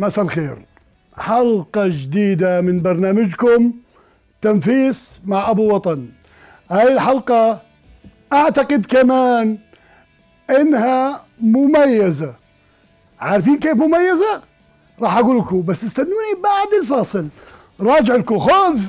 مساء الخير. حلقة جديدة من برنامجكم تنفيس مع أبو وطن. هاي الحلقة أعتقد كمان إنها مميزة. عارفين كيف مميزة؟ راح أقول لكم بس استنوني بعد الفاصل. راجع لكم. خذ!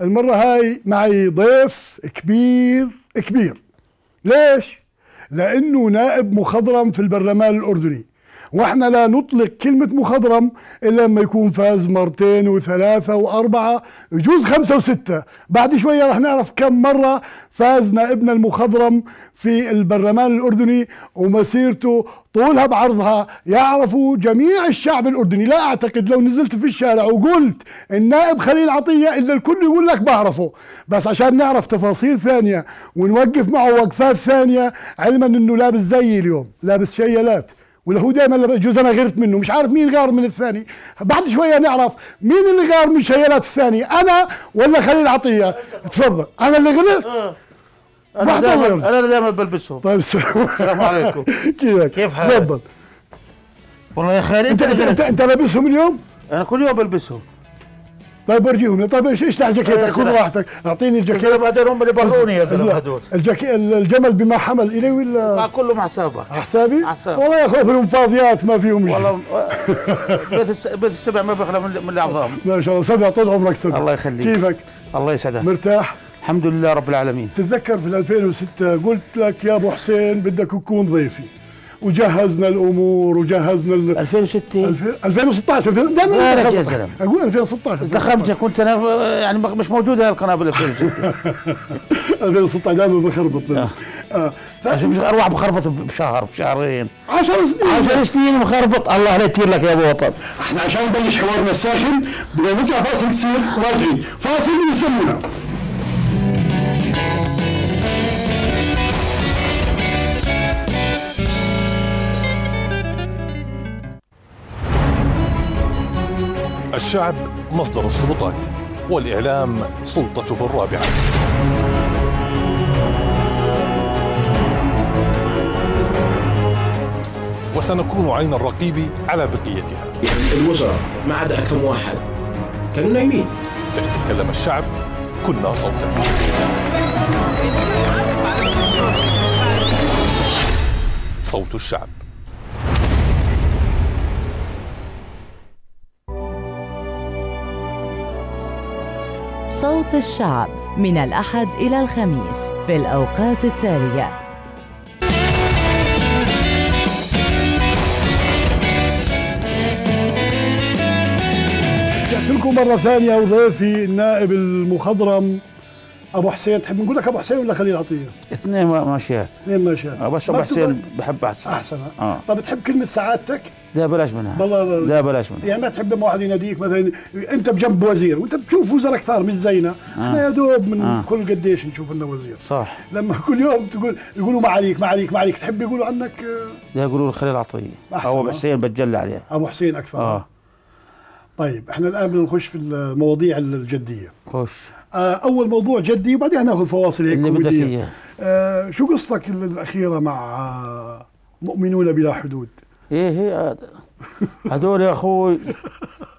المرة هاي معي ضيف كبير كبير ليش؟ لأنه نائب مخضرم في البرلمان الأردني وإحنا لا نطلق كلمة مخضرم إلا لما يكون فاز مرتين وثلاثة وأربعة يجوز خمسة وستة. بعد شوية رح نعرف كم مرة فاز نائبنا المخضرم في البرلمان الأردني ومسيرته طولها بعرضها. يعرفوا جميع الشعب الأردني. لا أعتقد لو نزلت في الشارع وقلت النائب خليل عطية إلا الكل يقول لك بعرفه. بس عشان نعرف تفاصيل ثانية ونوقف معه وقفات ثانية علما أنه لابس زي اليوم. لابس شيلات ولا هو دائما جوز أنا غرت منه مش عارف مين غار من الثاني. بعد شوية نعرف مين اللي غار من شيلات الثاني أنا ولا خليل عطية؟ تفضل. أنا اللي غلط أنا واحد دائما. أنا دائما بلبسهم. طيب السلام عليكم. كيفك؟ كيف حالك؟ تفضل. والله يا خالد انت انت, أنت لابسهم اليوم؟ أنا كل يوم بلبسهم. طيب لي. طيب إيش إيش جاكيتك إيه، خذ سلام. راحتك. أعطيني الجاكيت بعدين هم اللي بروني يا زلمة هذول. الجاكي الجمل بما حمل إلي ولا؟ كله مع حسابك. حسابي؟ على حساب. والله يا أخوي فيهم فاضيات ما فيهم شيء. والله بيت بيت السبع ما بيخلى من من العظام ما شاء الله. سبع طول عمرك سبع. الله يخليك. كيفك؟ الله يسعدك. مرتاح؟ الحمد لله رب العالمين. تتذكر في 2006 قلت لك يا أبو حسين بدك تكون ضيفي. وجهزنا الأمور وجهزنا ال 2006 الف- 2016 دائما يا زلمه. أقول 2016 دخلت كنت أنا آه، يعني مش موجوده القناه بال 2006 2016 دائما بخربط منه. آه. ف- عشان مش أروح بخربط بشهر بشهرين. 10 سنين. 10 سنين مخربط. الله لا يطير لك يا أبو وطن. إحنا عشان نبلش حوارنا الساخن بدنا نطلع فاصل كثير راجعين. فاصل يسمونا. الشعب مصدر السلطات والإعلام سلطته الرابعة. وسنكون عين الرقيب على بقيتها. يعني الوزراء ما عدا كم واحد. كانوا نايمين. فإن تكلم الشعب كنا صوتا. صوت الشعب. صوت الشعب من الأحد إلى الخميس في الأوقات التالية. لكم مرة ثانية وضيفي النائب المخضرم أبو حسين تحب نقول لك أبو حسين ولا خليل عطية؟ اثنين ما- ماشيات. اثنين ماشيات. آه، بس ابو حسين بحب أحسن. أحسن. ها؟ آه. طب تحب كلمة سعادتك؟ لا بلاش منها. والله لا بلاش منها. يعني ما تحب لما واحد يناديك مثلا أنت بجنب وزير وأنت بتشوف وزراء كثار مش زينا. إحنا يا دوب من آه. كل قديش نشوف لنا وزير. صح. لما كل يوم تقول يقولوا ما عليك ما عليك ما عليك تحب يقولوا عنك؟ آه، لا يقولوا خليل عطية. أبو آه. حسين بتجلى عليه. أبو حسين أكثر. آه. طيب إحنا الآن بدنا نخش في المواضيع الجدية. خش. آه أول موضوع جدي وبعدين ناخذ فواصل هيك اللي بدك كوميدية. إياه. آه شو قصتك ال- الأخيرة مع آه مؤمنون بلا حدود؟ إيه هي. هذول يا أخوي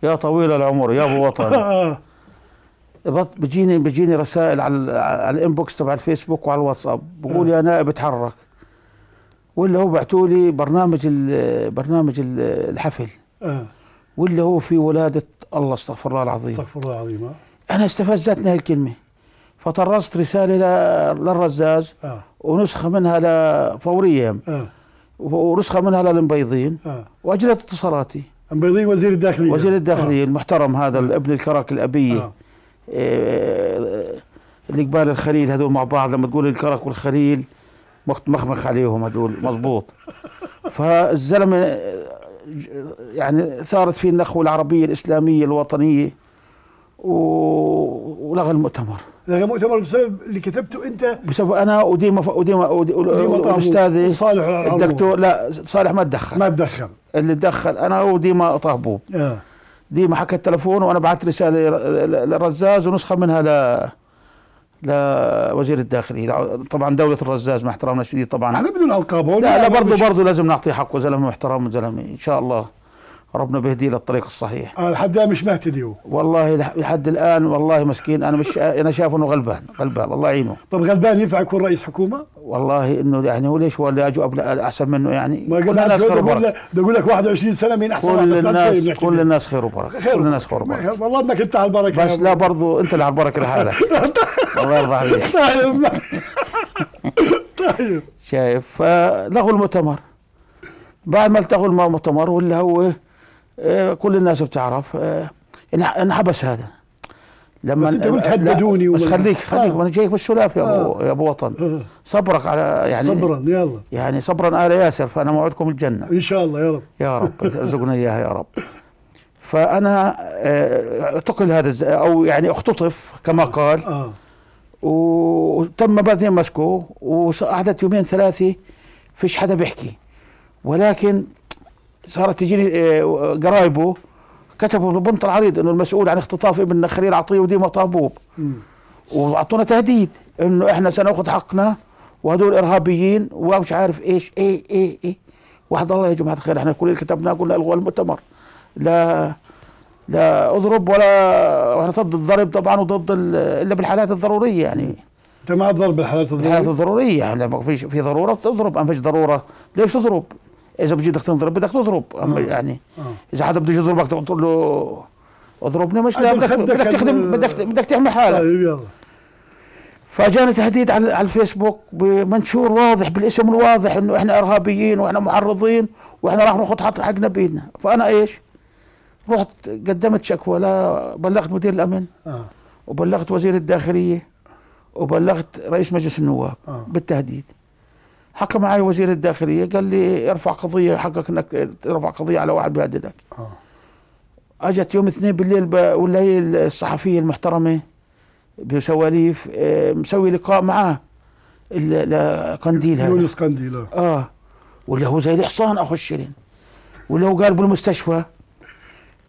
يا طويل العمر يا أبو وطن. آه. بيجيني بيجيني رسائل على على الإنبوكس تبع الفيسبوك وعلى الواتساب. بقول يا نائب اتحرك. ولا هو بعثوا لي برنامج ال- برنامج ال- الحفل. آه. ولا هو في ولادة الله استغفر الله العظيم. استغفر الله العظيم. آه. أنا استفزتني هالكلمه فطرست رسالة ل- للرزاز آه. ونسخة منها ل- فورية. آه. ونسخة منها للمبيضين. آه. وأجلت اتصالاتي. مبيضين وزير الداخلية. وزير الداخلية المحترم هذا ابن الكرك الابيه آه. آه، اللي قبال الخليل هذول مع بعض لما تقول الكرك والخليل مخ- مخمخ عليهم هذول. مزبوط فالزلمة آه، يعني ثارت فيه النخوه العربية الإسلامية الوطنية. و- ولغى المؤتمر. لغى مؤتمر بسبب اللي كتبته أنت؟ بسبب أنا وديما ف- وديما ودي- طعمو الأستاذ وصالح العرموط. الدكتور لا صالح ما تدخل. ما تدخل. اللي تدخل أنا وديما طهبوب آه. دي محك التلفون وأنا بعت رسالة للرزاز ونسخة منها ل لوزير الداخلية. طبعا دولة الرزاز مع احترامنا الشديد طبعا. إحنا بدون ألقاب لا لا برضه برضه لازم نعطيه حقه زلمه محترم زلمه إن شاء الله. ربنا بيهديه للطريق الصحيح. آه لحد الآن مش مهتدي هو والله لح- لحد الآن والله مسكين. أنا مش أنا شايف إنه غلبان غلبان الله يعينه. طب غلبان ينفع يكون رئيس حكومة؟ والله إنه يعني هو ليش هو اللي أجوا أحسن منه يعني؟ ما كل الناس خير بدي وبركة. أقول بدي أقول لك 21 سنة مين أحسن كل الناس كل. الناس خير وبركة. كل الناس خير. وبركة. والله انك انت على البركة بس لا. برضه انت اللي على البركة لحالك. الله يرضى عليك. طيب طيب. شايف فلغوا المؤتمر. بعد ما التغوا الم- المؤتمر واللي هو آه، كل الناس بتعرف آه، انح- انحبس هذا. لما بس أنت قلت هددوني بس خليك خليك آه. وأنا جايك بالسلاف يا ابو يا أبو وطن. آه. صبرك على يعني صبرا يلا. يعني صبرا آل ياسر فأنا موعدكم الجنة. إن شاء الله يا رب. يا رب ارزقنا إياها يا رب. فأنا آه، اعتقل هذا أو يعني اختطف كما قال. آه. وتم بعدين مسكه وقعدت يومين ثلاثة فيش حدا بيحكي. ولكن صارت تجيني آه، قرايبه كتبوا بالبنط العريض إنه المسؤول عن اختطاف ابن خليل عطية وديما طابوب. وأعطونا تهديد إنه إحنا سنأخذ حقنا وهدول إرهابيين ومش عارف إيش إيه إيه إيه. واحد الله يا جماعة الخير إحنا كل اللي كتبناه قلنا ألغوا المؤتمر. لا لا أضرب ولا وإحنا ضد الضرب طبعا وضد ال- إلا بالحالات الضرورية يعني. أنت مع الضرب بالحالات الحالات الضروريه الضرورية يعني لما فيش في ضرورة تضرب ما فيش ضرورة ليش تضرب؟ إذا بجيتك تنضرب بدك تضرب أما يعني آه. إذا حدا بده يضربك تقول له اضربني مش لا أجل بدك بدك تخدم بدك بدك تحمي حالك طيب يلا فجانا تهديد على على الفيسبوك بمنشور واضح بالاسم الواضح إنه إحنا إرهابيين وإحنا معرضين وإحنا راح ناخذ حق حقنا بايدنا فأنا إيش؟ رحت قدمت شكوى لا بلغت مدير الأمن آه وبلغت وزير الداخلية وبلغت رئيس مجلس النواب آه. بالتهديد حكى معي وزير الداخلية قال لي ارفع قضية حقك إنك ترفع قضية على واحد بيهددك آه. أجت يوم اثنين بالليل ب... ولا هي الصحفية المحترمة بسواليف آه، مسوي لقاء معاه ال- ل- قنديل هذا. يونس قنديل آه. آه. ولا هو زي الحصان أخو الشرين ولا هو قال بالمستشفى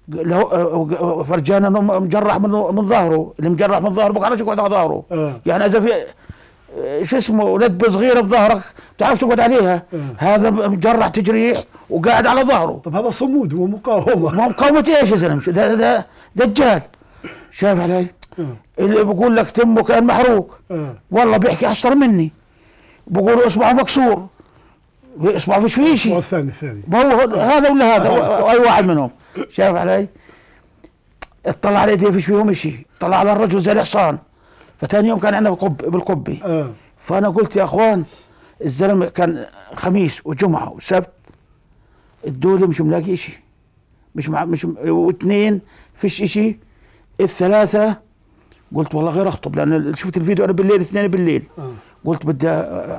لو آه، فرجانا إنه مجرح من من ظهره اللي مجرح من ظهره بقعدش يقعد على ظهره. آه. يعني إذا في آه، شو اسمه ندبه صغيره بظهرك بتعرفش تقعد عليها. آه. هذا مجرح تجريح وقاعد على ظهره. طب هذا صمود هو مقاومة. إيش يا زلمة؟ ده ده دجال. شايف علي؟ آه. اللي بقول لك تمه كان محروق. آه. والله بيحكي أشطر مني. بقول اصبعه مكسور. اصبعه فيش فيه شيء والثاني الثاني ما هو هذا ولا هذا؟ أي واحد منهم. شايف علي؟ اطلع على ايديه فيش فيهم شيء طلع على الرجل زي الحصان فتاني يوم كان عندنا قب بالقبه آه. فأنا قلت يا أخوان الزلمة كان خميس وجمعة وسبت الدولة مش ملاقي شيء مش مع مش واثنين فيش شيء الثلاثة قلت والله غير أخطب لأن شفت الفيديو أنا بالليل اثنين بالليل. آه. قلت بدي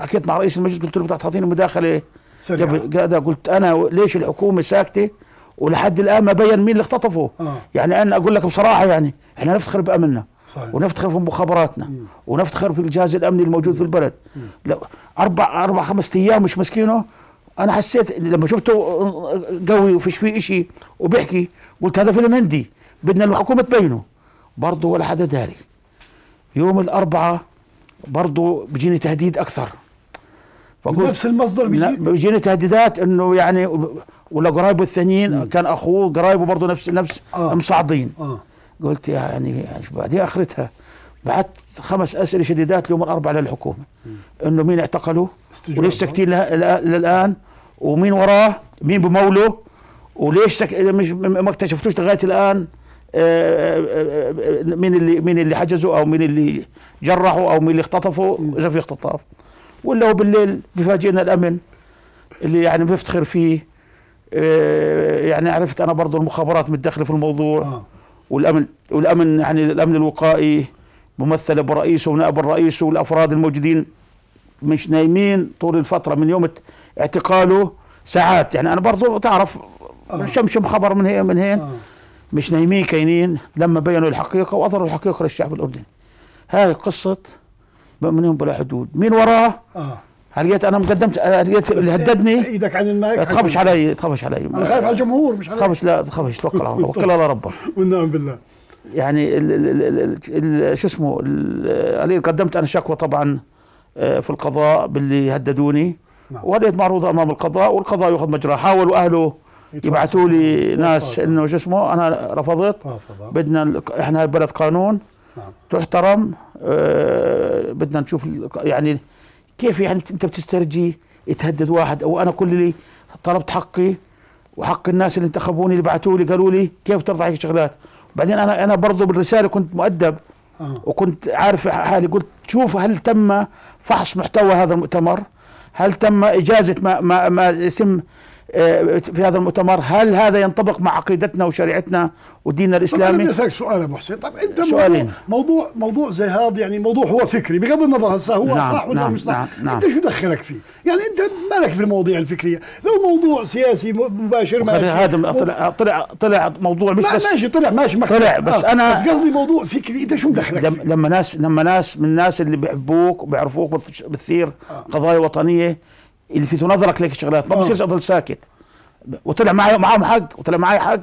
حكيت مع رئيس المجلس قلت له بدك تعطيني مداخلة سريعة. قبل قلت أنا ليش الحكومة ساكتة؟ ولحد الآن ما بين مين اللي اختطفه آه. يعني أنا أقول لك بصراحة يعني إحنا نفتخر بأمننا. صحيح. ونفتخر في مخابراتنا. ونفتخر في الجهاز الأمني الموجود في البلد. لا أربع أربع خمس أيام مش مسكينه. أنا حسيت لما شفته قوي وفيش فيه شيء وبيحكي قلت هذا فيلم هندي بدنا الحكومة تبينه. برضه ولا حدا داري. يوم الاربعاء برضه بيجيني تهديد أكثر. فقلت نفس المصدر بيجيني تهديدات إنه يعني ولا قرايبه الثانيين كان أخوه قرايبه برضه نفس نفس آه. مصعدين. آه. قلت يعني بعدين آخرتها. بعت خمس أسئلة شديدات يوم الأربعاء للحكومة. إنه مين اعتقله استجواب. وليش ساكتين للآن؟ ومين وراه؟ مين بموله؟ وليش سك... مش ما اكتشفتوش لغاية الآن آه، آه، آه، مين اللي مين اللي حجزه أو مين اللي جرحه أو مين اللي اختطفه إذا في اختطاف. ولا هو بالليل بيفاجئنا الأمن اللي يعني بيفتخر فيه. آه، يعني عرفت أنا برضه المخابرات متدخلة في الموضوع. آه. والامن والأمن يعني الأمن الوقائي ممثل برئيسه ونائب الرئيس والأفراد الموجودين مش نايمين طول الفترة من يوم اعتقاله ساعات. يعني أنا برضو تعرف شمشم خبر من هنا من هنا آه. مش نايمين كاينين لما بينوا الحقيقة واظهروا الحقيقة للشعب الأردني. هاي قصة مؤمنين بلا حدود. مين وراه؟ آه. هل جيت أنا مقدمت؟ هل جيت اللي هددني؟ إيدك عن المايك. تخافش علي تخافش علي. أنا خايف على الجمهور مش عليك تخافش لا تخافش توكل على الله وكل على ربك والنعم بالله. يعني ال ال ال ال ال شو اسمه ال- اللي قدمت أنا شكوى طبعا آه، في القضاء باللي هددوني. نعم. وليت معروضه أمام القضاء والقضاء يأخذ مجراه حاولوا أهله يبعثوا لي ناس. إنه شو اسمه أنا رفضت. بدنا إحنا بلد قانون. نعم. تحترم آه، بدنا نشوف يعني كيف يعني انت بتسترجي تهدد واحد؟ أو أنا كل اللي طلبت حقي وحق الناس اللي انتخبوني اللي بعثوا لي قالوا لي كيف ترضى هيك شغلات؟ بعدين أنا أنا برضه بالرسالة كنت مؤدب آه. وكنت عارف حالي. قلت شوف هل تم فحص محتوى هذا المؤتمر؟ هل تم إجازة ما ما ما آه، في هذا المؤتمر هل هذا ينطبق مع عقيدتنا وشريعتنا وديننا طب أنا الإسلامي؟ بدي أسألك سؤال أبو حسين. طب أنت سؤالين. موضوع موضوع زي هذا يعني موضوع هو فكري بغض النظر هسه هو نعم، صح ولا نعم، مش صح. نعم، نعم. أنت شو دخلك فيه؟ يعني أنت مالك في المواضيع الفكرية؟ لو موضوع سياسي مباشر ماشي هذا طلع طلع طلع موضوع مش بس ماشي طلع ماشي ما طلع، بس أنا- بس قصدي موضوع فكري. أنت شو مدخلك لم- فيه؟ لما ناس لما ناس من الناس اللي بيحبوك وبيعرفوك بتش- بتصير قضايا وطنية اللي في نظرك لك شغلات ما آه. بصيرش اضل ساكت وطلع معي معهم حق وطلع معي حق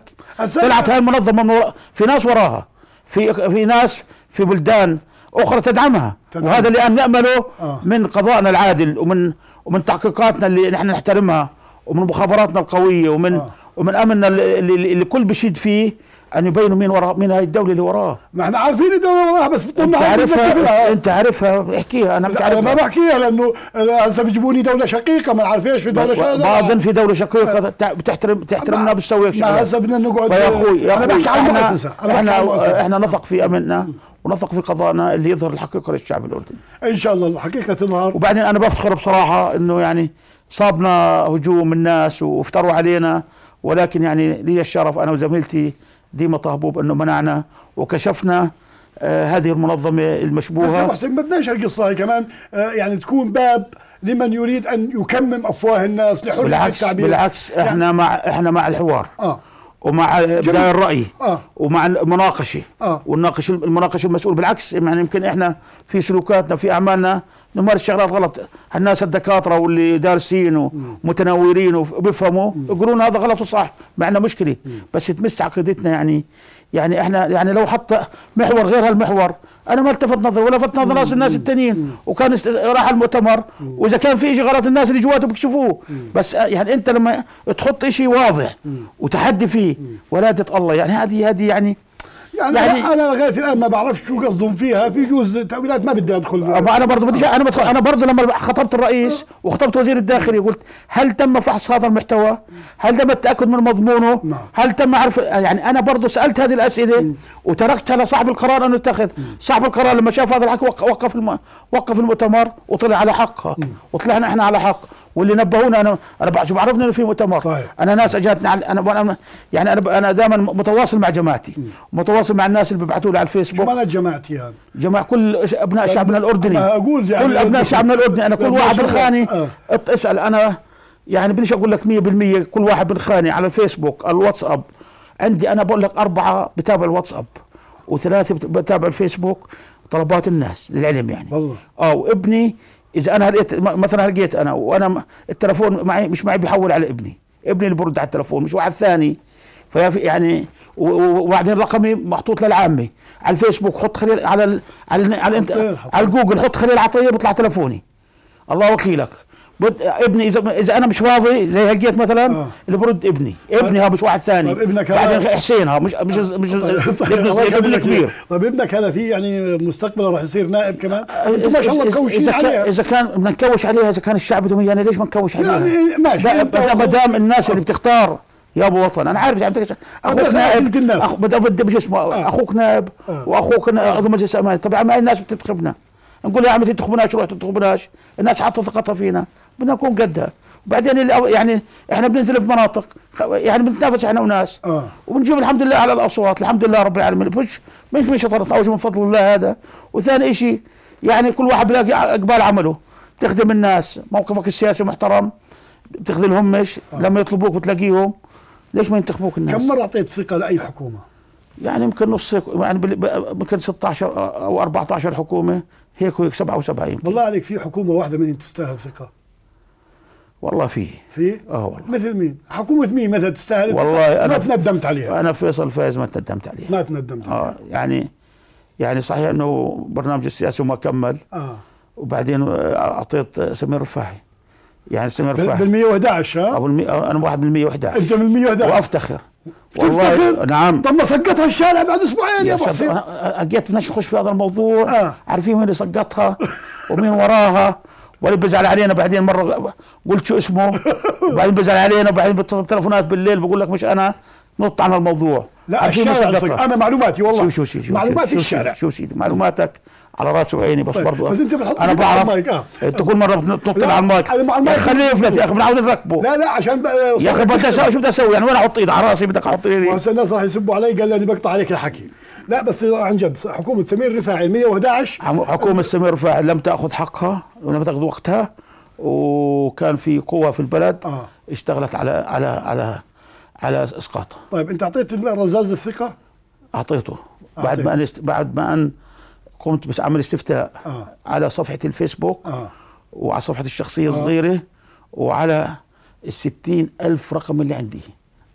طلعت هاي المنظمة من ورا في ناس وراها في في ناس في بلدان أخرى تدعمها تدعمها. وهذا اللي نامله آه. من قضائنا العادل ومن ومن تحقيقاتنا اللي نحن نحترمها ومن مخابراتنا القوية ومن آه. ومن أمننا اللي, اللي, اللي الكل بشيد فيه أن يبينوا مين وراء مين هاي الدولة اللي وراه ما إحنا عارفين الدولة وراها بس أنت عارفها؟ أنت عارفها؟ احكيها أنا مش أنا ما عارفها بحكيها لأنه هسه بيجيبوني دولة شقيقة ما عارف إيش في دولة شقيقة. بعضن في دولة شقيقة بتحترم بتحترمنا بتسوي هيك ما هسه بدنا نقعد فيا أخوي يا أنا بحكي عن المؤسسة إحنا إحنا نثق في أمننا ونثق في قضائنا اللي يظهر الحقيقة للشعب الأردني. إن شاء الله الحقيقة تظهر. وبعدين أنا بفتخر بصراحة إنه يعني صابنا هجوم من الناس وافتروا علينا ولكن يعني لي الشرف أنا وزميلتي ديما طهبوب انه منعنا وكشفنا آه هذه المنظمة بس يا المشبوهه أبو حسين بدناش القصة هي كمان آه، يعني تكون باب لمن يريد أن يكمم أفواه الناس لحريه بالعكس التعبير. بالعكس يعني- إحنا مع إحنا مع الحوار. آه. ومع ابداء الرأي آه. ومع المناقشة. آه. والناقش المناقشه المسؤول بالعكس. يعني يمكن إحنا في سلوكاتنا في أعمالنا نمارس شغلات غلط. الناس الدكاترة واللي دارسين ومتنورين وبيفهموا يقولون هذا غلط وصح ما عندنا مشكلة. بس تمس عقيدتنا يعني يعني إحنا يعني لو حط محور غير هالمحور أنا ما التفت نظري ولا لفت نظر ناس الناس التانيين. وكان است- راح المؤتمر وإذا كان في شيء غلط الناس اللي جواته بيكشفوه بس يعني أنت لما تحط شيء واضح وتحدي فيه ولاده الله يعني هذه هذه يعني يعني, يعني- أنا لغايه الآن ما بعرفش شو قصدهم فيها في جوز تأويلات ما بدي أدخل فيها. أنا برضه بديش أنا بس أنا برضه لما خطبت الرئيس وخطبت وزير الداخليه قلت هل تم فحص هذا المحتوى؟ هل تم التأكد من مضمونه؟ نعم. هل تم عرف يعني أنا برضه سألت هذه الأسئلة وتركتها لصاحب القرار انه يتخذ، صاحب القرار لما شاف هذا الحكي وق- وقف الم... وقف المؤتمر وطلع على حقها وطلعنا إحنا على حق. واللي نبهونا أنا أنا شو بعرفني إنه في مؤتمر. صحيح. أنا ناس اجتني على أنا يعني أنا أنا دائما متواصل مع جماعتي. متواصل مع الناس اللي بيبعثوا لي على الفيسبوك. ما أنا جماعتي يعني؟ جماعة كل أبناء شعبنا الأردني. ما أقول يعني كل أبناء شعبنا الأردني. أنا كل واحد. بالخاني. أت- اسأل. أنا يعني بديش أقول لك 100% كل واحد بالخاني على الفيسبوك الواتساب. عندي أنا بقول لك أربعة بتابع الواتساب وثلاثة بت- بتابع الفيسبوك. طلبات الناس للعلم يعني. والله. آه وابني إذا أنا لقيت م- مثلا لقيت أنا وأنا التلفون معي مش معي بيحول على ابني. ابني اللي برد على التلفون مش واحد ثاني. في- يعني وبعدين رقمي محطوط للعامه على الفيسبوك حط خليل على ال على ال على, حطيه، حطيه. على الجوجل حط خليل عطية بيطلع تلفوني. الله وكيلك. بد ابني اذا إذا أنا مش فاضي زي هجيت مثلا آه. اللي برد ابني. ابني ها مش واحد ثاني. طيب ابنك هذا- بعدين حسين ها مش مش مش طيب، ابن الله ابن يخليك. كبير. طيب ابنك هذا فيه يعني مستقبلا راح يصير نائب كمان؟ أنتم ما شاء الله مكوشين إذا كان عليها. إذا كان بدنا نكوش عليها إذا كان الشعب بدهم ايانا ليش ما نكوش عليها؟ يعني ماشي، ما دام الناس اللي بتختار يا أبو وطن أنا عارف يعني بدك- أخوك نائب. أخ- بدي اسمه أخوك نائب وأخوك نا- عضو مجلس امانه طبعا ما الناس بتنتخبنا نقول يا عم ما تنتخبوناش روح تنتخبوناش الناس حاطة ثقتها فينا. بدنا نكون قدها. وبعدين اللي- يعني إحنا بننزل بمناطق يعني بنتنافس إحنا وناس. آه. وبنجيب الحمد لله على الأصوات الحمد لله رب العالمين. مش مش من شطاره اوجه من فضل الله هذا. وثاني شيء يعني كل واحد بيلاقي إقبال عمله. تخدم الناس موقفك السياسي محترم بتخذلهمش لما يطلبوك بتلاقيهم. ليش ما ينتخبوك الناس؟ كم مرة أعطيت ثقة لأي حكومة؟ يعني يمكن نص يعني يمكن 16 أو 14 حكومة هيك وهيك 77 بالله عليك في حكومة واحدة من تستاهل ثقة. والله فيه. في آه والله. مثل مين؟ حكومة مين مثلا تستاهل؟ والله ما أنا- تندمت عليها. أنا فيصل فايز ما تندمت عليه ما تندمت عليها. آه يعني يعني صحيح إنه برنامج السياسي وما كمل. آه. وبعدين آه، أعطيت سمير رفاعي يعني سمير بال رفاعي 111 ها؟ أبو المي... أنا واحد من 111 أنت من 111 وأفتخر. تفتخر؟ نعم. طب ما سقطها الشارع بعد أسبوعين يا أبو حسين أنا أجيت بدناش نخش في هذا الموضوع. آه. عارفين مين اللي سقطها؟ ومين وراها؟ واللي بيزعل علينا بعدين مرة قلت شو اسمه؟ وبعدين بيزعل علينا وبعدين بتصل تلفونات بالليل بقول لك مش أنا نط عن الموضوع. لا الشارع. أنا معلوماتي والله. شو شو شو شو معلوماتي شو الشارع. شو سيدي معلوماتك على راسي وعيني بس طيب، برضو بس أنت بتحط أنا بعرف. آه. انت كل مرة بتنط على المايك. يا أخي خليه يفلت يا أخي بنعود نركبه لا لا عشان يا أخي بدي شو بدي أسوي؟ يعني وين أحط إيدي. على راسي بدك أحط ايدي الناس راح يسبوا علي قال لي أنا بقطع عليك الحكي لا بس عن جد حكومة سمير رفاعي 111 عم- حكومة سمير رفاعي لم تأخذ حقها ولم تأخذ وقتها وكان في قوة في البلد آه. اشتغلت على على على على إسقاطها طيب أنت أعطيت الرزاز الثقة أعطيته بعد أعطيته. ما. بعد ما أن قمت بس أعمل استفتاء آه. على صفحة الفيسبوك آه وعلى صفحتي الشخصية الصغيرة وعلى الستين ألف رقم اللي عندي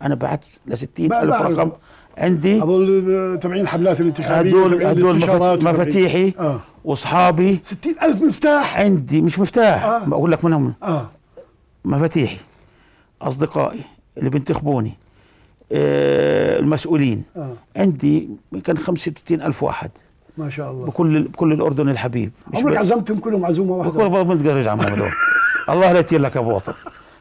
أنا بعت لستين ألف. رقم عندي هذول تبعين حملات الانتخابية الاستشارات، مفات- مفاتيحي آه. وأصحابي. 60000 مفتاح. عندي مش مفتاح آه. بقول لك منهم. آه. مفاتيحي أصدقائي اللي بينتخبوني آه، المسؤولين. آه. عندي كان 65 ألف واحد. ما شاء الله. بكل بكل الأردن الحبيب. عمرك عزمتهم كلهم عزومة واحدة؟ هذول. الله لا يطير لك ابو وطن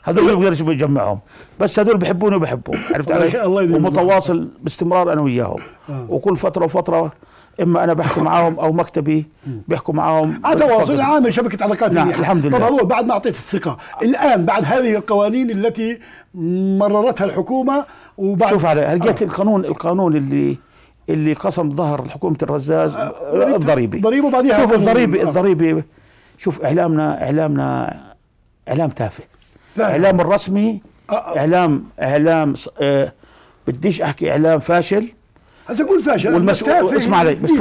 هذول ما بقدرش بجمعهم بس هذول بحبوني وبحبهم عرفت علي؟ ومتواصل باستمرار أنا وياهم آه. وكل فترة وفترة إما أنا بحكي معاهم أو مكتبي بيحكوا معاهم على تواصل بفضل. عامل شبكة علاقات نعم،. الحمد لله. طب هذول بعد ما أعطيت الثقة الآن بعد هذه القوانين التي مررتها الحكومة وبعد شوف علي هل جت القانون القانون اللي اللي قسم ظهر حكومه الرزاز ضريبة- الضريبي ضريبة بعديها شوف قانون. الضريبه آه. الضريبه شوف اعلامنا اعلامنا إعلام تافه لا. إعلام الرسمي آه، آه. إعلام إعلام آه بديش أحكي إعلام فاشل هسه قول فاشل والمسؤول اسمع علي بس.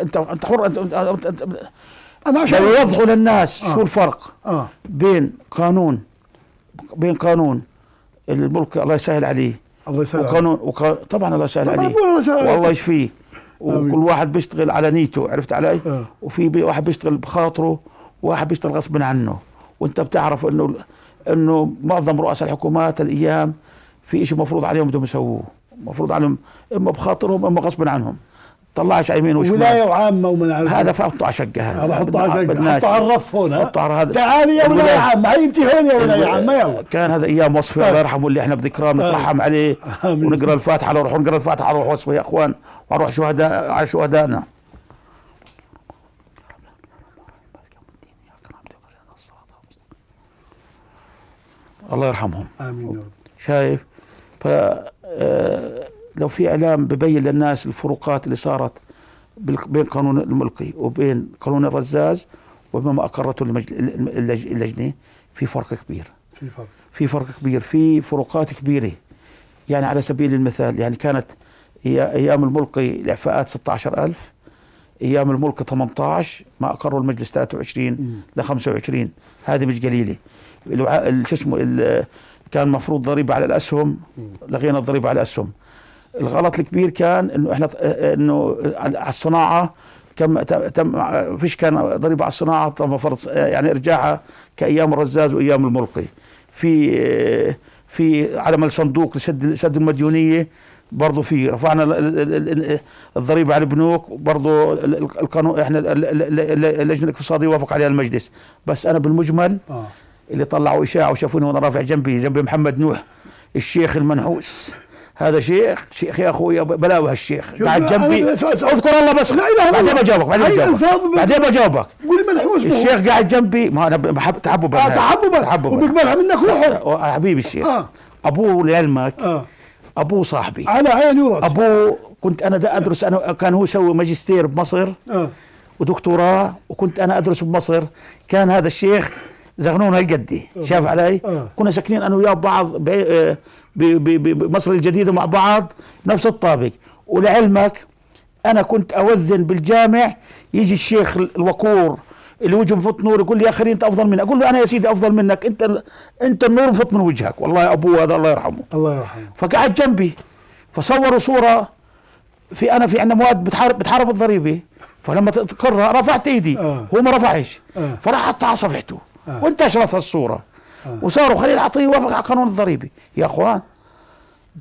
انت أنت حر انت, انت, انت, انت أنا عشان يوضحوا للناس آه. شو الفرق آه بين قانون بين قانون الملك الله يسهل عليه الله يسلمك وقانون وق... طبعا الله يسهل طبعاً عليه يسهل. والله يشفيه. وكل واحد بيشتغل على نيته عرفت علي آه. وفي واحد بيشتغل بخاطره وواحد بيشتغل غصب عنه وأنت بتعرف إنه إنه معظم رؤساء الحكومات الأيام في شيء مفروض عليهم بدهم يسووه. مفروض عليهم إما بخاطرهم إما غصب عنهم. طلعش على يمين وشمال. ولاية وعامه وما نعرف هذا فحطه على شقة هذا. حطه على. بدناش. حطه على الرف هون حطه على هذا. تعالي يا ولاية. عامة. هي انت هون يا ولاية عامة. يلا. كان هذا أيام وصفي الله يرحمه اللي إحنا بذكراه نترحم عليه. آمين. ونقرأ الفاتحة لو نروح نقرا الفاتحة نروح وصفه يا أخوان وأروح شهداء على شهدائنا. الله يرحمهم. آمين يا رب. شايف؟ ف آه، لو في إعلام ببين للناس الفروقات اللي صارت بين قانون الملقي وبين قانون الرزاز وبما اقرته. اللجنة في فرق كبير. في فرق. في فرق كبير في فروقات كبيرة. يعني على سبيل المثال يعني كانت هي أيام الملقي الإعفاءات 16000 أيام الملقي 18 ما أقروا المجلس 23 ل 25 هذه مش ال- شو اسمه كان مفروض ضريبة على الأسهم لغينا الضريبة على الأسهم. الغلط الكبير كان إنه إحنا إنه على الصناعة كم تم فيش كان ضريبة على الصناعة تم فرض يعني إرجاعها كأيام الرزاز وأيام الملقي. في في عدم الصندوق لسد سد المديونية برضه في رفعنا ال- ال- ال- الضريبة على البنوك برضه ال- ال- القانون إحنا ال- ال- ال- اللجنة الاقتصادية وافق عليها المجلس. بس أنا بالمجمل آه. اللي طلعوا إشاعة وشافوني وأنا رافع جنبي جنبي محمد نوح الشيخ المنحوس. هذا شيخ شيخ يا اخويا بلاوي هالشيخ. قاعد جنبي. اذكر الله بس. لا إلا بعدين. بجاوبك بعدين بجاوبك. بعدين بجاوبك. قول منحوس. الشيخ قاعد جنبي. ما أنا بحب تحببا. آه هذا. تحببا. وبيقبلها منك روحه. حبيبي الشيخ. آه. ابوه لعلمك آه. ابوه صاحبي. على عيني وراسي. ابوه كنت أنا أدرس أنا كان هو يسوي ماجستير بمصر. آه. ودكتوراه وكنت أنا أدرس بمصر. كان هذا الشيخ زغنون هالقدي شاف علي؟ آه. كنا ساكنين أنا وياه ببعض ب- آه، بمصر الجديدة مع بعض نفس الطابق. ولعلمك أنا كنت أوذن بالجامع يجي الشيخ الوقور اللي وجهه بفوت نور يقول لي يا خليل أنت أفضل مني أقول له أنا يا سيدي أفضل منك. أنت أنت النور بفوت من وجهك. والله يا ابوه هذا الله يرحمه. الله يرحمه. فقعد جنبي فصوروا صورة في أنا في عندنا مواد بتحارب بتحارب الضريبة. فلما تقرها رفعت إيدي. آه. هو ما رفعش. آه. فراح حطها على صفحته. وانتشرت هالصوره وصاروا خليل عطيه يوافق على قانون الضريبه يا أخوان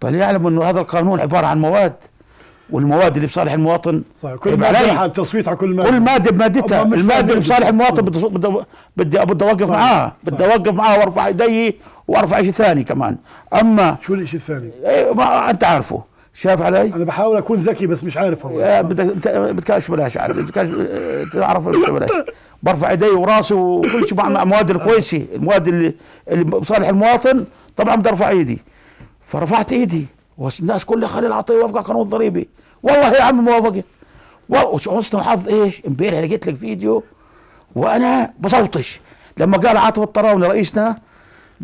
بل يعلم أنه هذا القانون عبارة عن مواد والمواد اللي بصالح المواطن صحيح كل عيب مادة علي. لها تصويت على كل مادة كل ماده بمادتها. المادة اللي بصالح المواطن آه. بدي بدي بدي بدي أوقف صحيح. معاه. بدي. أوقف معاه وأرفع إيدي وأرفع شيء ثاني كمان. أما شو الشيء الثاني؟ إيه ما أنت عارفه. شايف علي؟ أنا بحاول أكون ذكي بس مش عارف والله. بدك انت بدكاش بلاش عاد بدكاش آه، تعرف بلاش. برفع ايدي وراسي وكل شيء مع المواد الكويسه المواد اللي اللي بصالح المواطن طبعا بدي أرفع ايدي فرفعت ايدي والناس كلها خليل عطيه يوافق على قانون الضريبه والله يا عم موافقة. والله وشو حسن الحظ إيش؟ امبارح لقيت لك فيديو وأنا بصوتش. لما قال عاطف الطراوني رئيسنا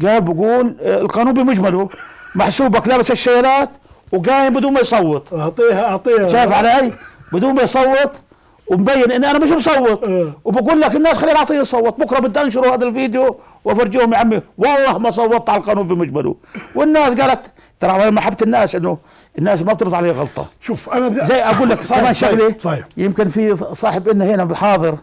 قال بقول آه، القانون بمجمله. محسوبك لابس الشيلات وقايم بدون ما يصوت. اعطيها أعطيها. شايف علي؟ بدون ما يصوت. ومبين إني أنا مش مصوت. آه. وبقول لك الناس خلينا أعطيه يصوت بكرة بدي انشروا هذا الفيديو وافرجيهم يا عمي. والله ما صوتت على القانون بمجمله. والناس قالت ترى أنا محبه الناس إنه الناس ما بترد علي غلطة. شوف أنا بدي زي أقول لك صحيح، كمان شغلة. يمكن في صاحب لنا هنا بحاضر.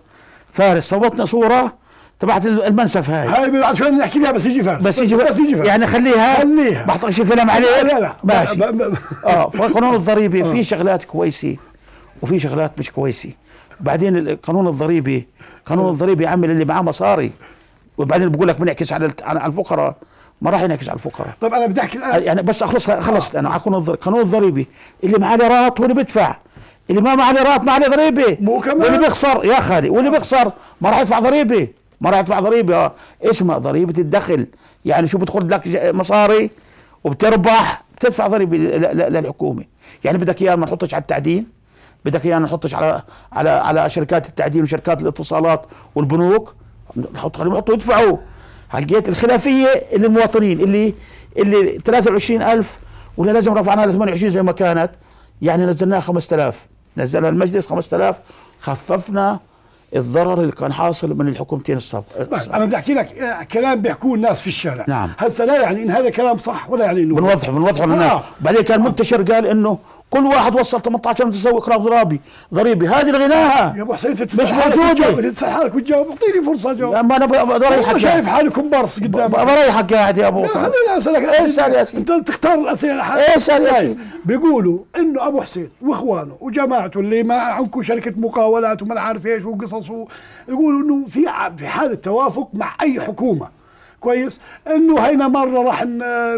فارس صوتنا صورة تبعت المنسف هاي. هاي عشان نحكي فيها بس يجي فارس. بس يجي بس يجي فارس. يعني خليها. خليها. بحط شي فيلم عليه لا لا. ماشي. آه فقانون الضريبه في شغلات كويسة وفي شغلات مش كويسة. بعدين ال- قانون الضريبه قانون الضريبه يعمل اللي معاه مصاري. وبعدين بقول لك بنعكس على على الفقراء. ما راح ينعكس على الفقراء. طب أنا بدي أحكي الآن. يعني بس أخلص خلصت أنا على قانون الضر- قانون الضريبه اللي معاه ليرات هو اللي بيدفع اللي ما معاه ليرات ما عليه ضريبه مو كمان. واللي بيخسر يا خالي واللي بيخسر ما راح يدفع ضريبه ما راح يدفع ضريبه آه. اسمها ضريبة الدخل. يعني شو بتخذ لك مصاري وبتربح بتدفع ضريبه للحكومة. يعني بدك إياها ما نحطش على التعدين؟ بدك اياها ما نحطش على على على شركات التعدين وشركات الاتصالات والبنوك نحط خليهم يحطوا يدفعوا. حقيت الخلافية اللي المواطنين اللي اللي 23000 ولا لازم رفعناها ل 28 زي ما كانت يعني نزلناها 5000 نزلها المجلس 5000 خففنا الضرر اللي كان حاصل من الحكومتين السابقة طيب أنا بدي أحكي لك آه، كلام بيحكوه الناس في الشارع. نعم. هسه لا يعني إن هذا كلام صح ولا يعني إنه بنوضح بنوضح للناس آه. بعدين كان منتشر قال إنه كل واحد وصل 18 متسوق ضرابي ضريبي هذه لغيناها يا أبو حسين انت مش انت تسأل حالك وتجاوب أعطيني فرصة اجاوب اما أنا بريحك أنا شايف. حالي كومبارس قدامك. بريحك قاعد يا أبو خليني أسألك اسال يا أنت تختار الأسئلة لحالك. اسال يا طيب، بيقولوا إنه أبو حسين وإخوانه وجماعته اللي ما عندكم شركة مقاولات وما عارف إيش وقصص يقولوا إنه في في حالة توافق مع أي حكومة. كويس. إنه هينا مرة راح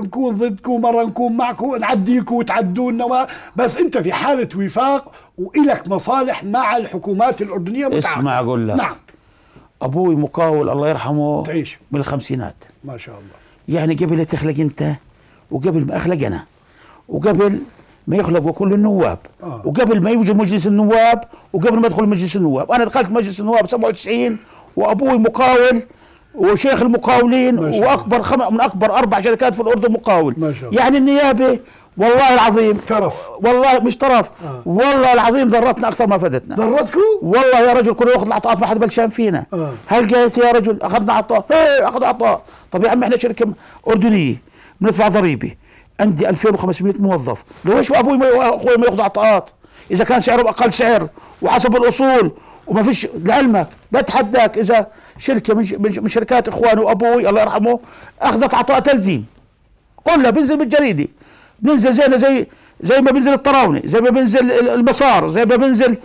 نكون ضدكم مرة نكون معكم نعديكم وتعدونا. بس أنت في حالة وفاق وإلك مصالح مع الحكومات الأردنية متعاقدة. اسمع أقول لك. نعم. أبوي مقاول الله يرحمه تعيش. بالخمسينات. ما شاء الله. يعني قبل تخلق أنت وقبل ما أخلق أنا وقبل ما يخلقوا كل النواب آه. وقبل ما يوجد مجلس النواب وقبل ما ادخل مجلس النواب. أنا دخلت مجلس النواب 97 وأبوي مقاول وشيخ المقاولين. وأكبر خم... من أكبر أربع شركات في الأردن مقاول. ما شاء الله. يعني النيابة والله العظيم. ترف والله مش طرف. آه. والله العظيم ضرتنا أكثر ما فادتنا ضرتكم والله يا رجل كنا ناخذ العطاءات ما حد بلشان فينا. آه. هل قالت يا رجل؟ أخذنا عطاء. إيه اخذ عطاء. طب يا عم إحنا شركة أردنية. بندفع ضريبة. عندي 2500 موظف. ليش أبوي ما أخوي ما ياخذوا عطاءات؟ إذا كان سعره أقل سعر وحسب الأصول. وما فيش لعلمك. بتحداك إذا شركة من شركات اخواني وأبوي الله يرحمه أخذت عطاء تلزيم كلها بنزل بالجريدة. بننزل زينا زي زي ما بنزل الطراونة زي ما بنزل ال- المسار زي ما بنزل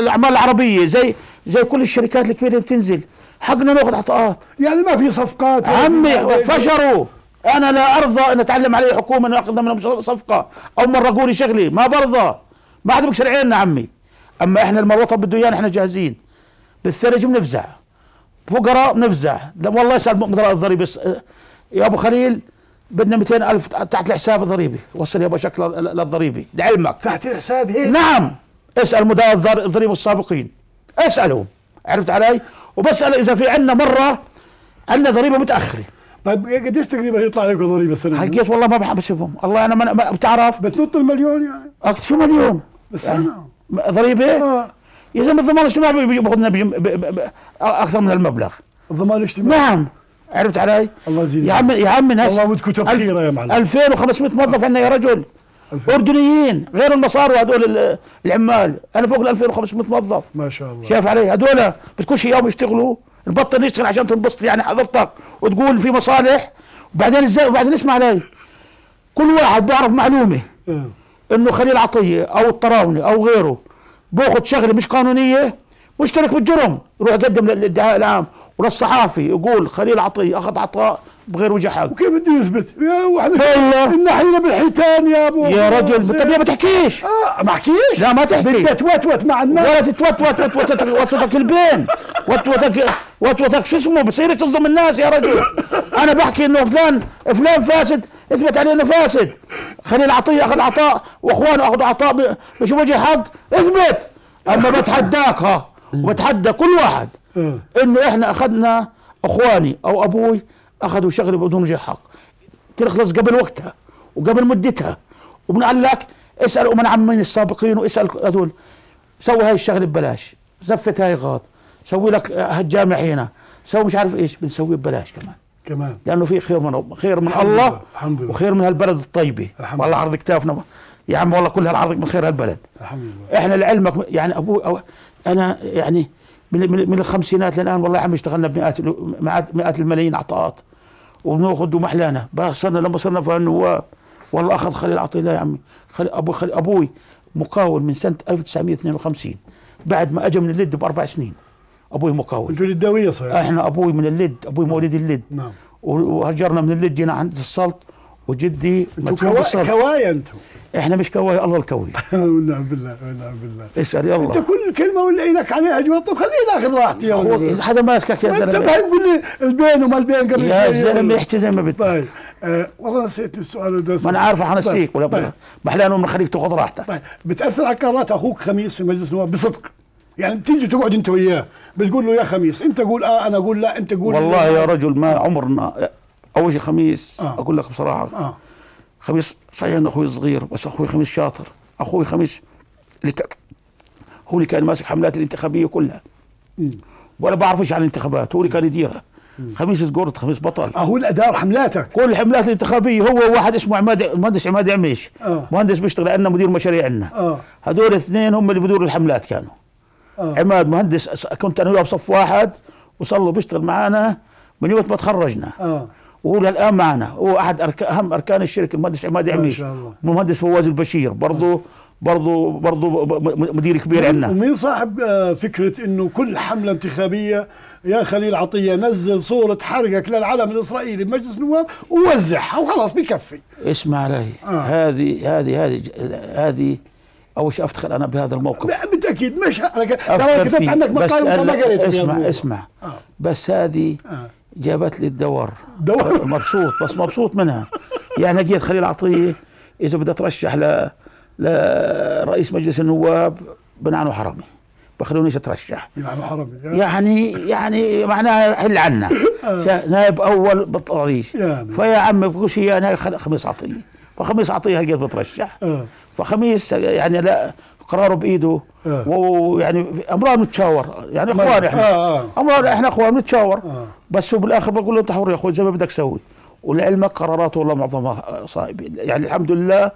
الأعمال العربية زي زي كل الشركات الكبيرة بتنزل. حقنا نأخذ عطاءات. يعني ما في صفقات؟ عمي فشروا. أنا لا أرضى أن أتعلم علي حكومة أن أخذ منهم صفقة. أو مرة قولي شغلي ما برضى. ما حدا بكسر عيننا عمي. أما إحنا لما الوطن بده ايانا إحنا جاهزين. بالثلج بنفزع فقراء بنفزع لا والله يسال مدراء الضريبة. يس- يا أبو خليل بدنا 200 ألف تحت الحساب الضريبي وصل يا أبو شكل للضريبي لعلمك. تحت الحساب هيك نعم. اسأل مدراء الضر- الضريبة السابقين. اسألهم. عرفت علي؟ وبسأل إذا في عندنا مرة عندنا ضريبة متأخرة. طيب قديش تقريبا يطلع لكم ضريبة سنه حقيت والله ما بحب اسيبهم الله أنا ما بتعرف. بتنط المليون يعني. شو مليون؟ بالسنة. م- ضريبة؟ آه. يا زلمة الضمان الاجتماعي بيأخذ لنا أكثر من المبلغ. الضمان الاجتماعي؟ نعم. عرفت علي؟ الله يزيدك. يا عم يا عم ناس والله ودكم تبخيره يا معلم. 2500 موظف عندنا يا رجل. أردنيين غير المصاري هذول ال- العمال. أنا فوق ال 2500 موظف. ما شاء الله. شايف علي؟ هذول بتكونش اياهم يشتغلوا نبطل نشتغل عشان تنبسط يعني حضرتك وتقول في مصالح. وبعدين إزاي وبعدين اسمع علي. كل واحد بيعرف معلومة. آه. إنه خليل عطية أو الطراوني أو غيره. باخذ شغله مش قانونية مشترك بالجرم. يروح يقدم للادعاء العام. وللصحافي يقول خليل عطية أخذ عطاء. بغير وجه حق وكيف بده يثبت؟ يا وإحنا والله. النحيله بالحيتان يا أبو. يا رجل طب ليه ما تحكيش؟ آه ما أحكيش. لا ما تحكي. بدها توتوت مع الناس. ولا تتوتوت وتوتك وتوتك البين. وتوتك وتوتك شو اسمه؟ بصير تظلم الناس يا رجل. أنا بحكي إنه فلان فلان فاسد اثبت عليه إنه فاسد. خليل عطيه أخذ عطاء وأخوانه أخذوا عطاء مش وجه حق؟ اثبت. أما بتحداك ها وبتحدى كل واحد. آه. إنه إحنا أخذنا أخواني أو أبوي أخذوا شغله بدون وجه حق. تخلص قبل وقتها وقبل مدتها. وبنقول لك اسأل امن عمين السابقين واسأل هذول. سوي هاي الشغله ببلاش. زفت هاي غاط سوي لك هالجامع هنا. سوي مش عارف إيش بنسويه ببلاش كمان. كمان. لأنه في خير من خير من الحمد الله لله، الحمد لله. وخير من هالبلد الطيبة. الحمد والله عرض كتافنا يا عم والله كل هالعرض من خير هالبلد. الحمد لله. إحنا لعلمك يعني أبوي أو أنا يعني من من, الخمسينات للآن والله عم اشتغلنا بمئات مئات مئات الملايين عطاءات. وبناخذ ومحلانا بس صرنا لما صرنا في النواب والله أخذ خليل عطيه لا يا عمي. خلي أبوي خلي أبوي مقاول من سنة 1952 بعد ما أجى من اللد بأربع سنين. أبوي مقاول أنتوا للداويه صحيح؟ إحنا أبوي من اللد أبوي مواليد اللد. نعم. وهجرنا من اللد جينا عند السلط وجدي أنتوا كوا... كوايا أنتوا إحنا مش كواي الله الكوي. ونعم بالله ونعم بالله. اسأل أنت يلا كل كلمة ولا لك عليها جواب طب خليني آخذ راحتي رجل هذا ماسكك يا أنت زلمة. بقى تقول لي البين وما البين قبل يا. زلمة احكي زي ما بدك. طيب آه والله نسيت السؤال ده ما أنا عارف حنسيك ولا طيب. طيب. محلانه من خليك تأخذ راحتك. طيب بتأثر على قرارات أخوك خميس في مجلس النواب؟ بصدق. يعني بتيجي تقعد أنت وياه بتقول له يا خميس أنت قول آه أنا أقول لا أنت قول والله يا رجل ما عمرنا أول شيء خميس آه. أقول لك بصراحة. آه. خميس صحيح انه أخوي صغير بس أخوي خميس شاطر. أخوي خميس اللي كان هو اللي كان ماسك حملات الانتخابية كلها. ولا بعرفش عن الانتخابات هو اللي كان يديرها. خميس سقورت خميس بطل. آه هو الادار حملاتك. كل الحملات الانتخابية هو واحد اسمه عماد المهندس عماد عميش. آه. مهندس بيشتغل عندنا مدير مشاريع عندنا. آه. هذول الاثنين هم اللي بدوروا الحملات كانوا. آه. عماد مهندس كنت أنا وياه بصف واحد وصار له بيشتغل معنا من يوم ما تخرجنا. آه. وهو للان معنا هو أحد أرك... أهم أركان الشركة المهندس عماد عميش. المهندس فواز البشير برضه برضه برضه مدير كبير عندنا ومين صاحب آه، فكرة إنه كل حملة انتخابية يا خليل عطية نزل صورة حرقك للعلم الإسرائيلي بمجلس النواب ووزعها وخلاص بكفي اسمع علي آه. هذه هذه هذه هذه أول شيء أفتخر أنا بهذا الموقف بالتأكيد مش أنا ترى كتبت. عنك مقال وأنت ما قريته اسمع. اسمع آه. بس هذه آه. جابت لي الدور دور؟ مبسوط بس مبسوط منها. يعني لقيت خليل عطيه إذا بدها ترشح ل لرئيس مجلس النواب بنعنه حرامي. بخلونيش اترشح يعني حرمي يا- يعني يعني معناها حل عنا. شا- نائب أول بطريش يعني. فيا عمي بقول شيء يا نائب خ- خميس عطيه. فخميس عطيه لقيت بترشح. آه. فخميس يعني لا قراره بإيده. آه. ويعني أمرار نتشاور يعني إخوان إحنا. آه، آه. أمرار إحنا إخوان نتشاور آه. بس هو بالاخر بقول له انت حر يا أخوي زي ما بدك سوي ولعلمك قراراته والله معظمها صائب يعني الحمد لله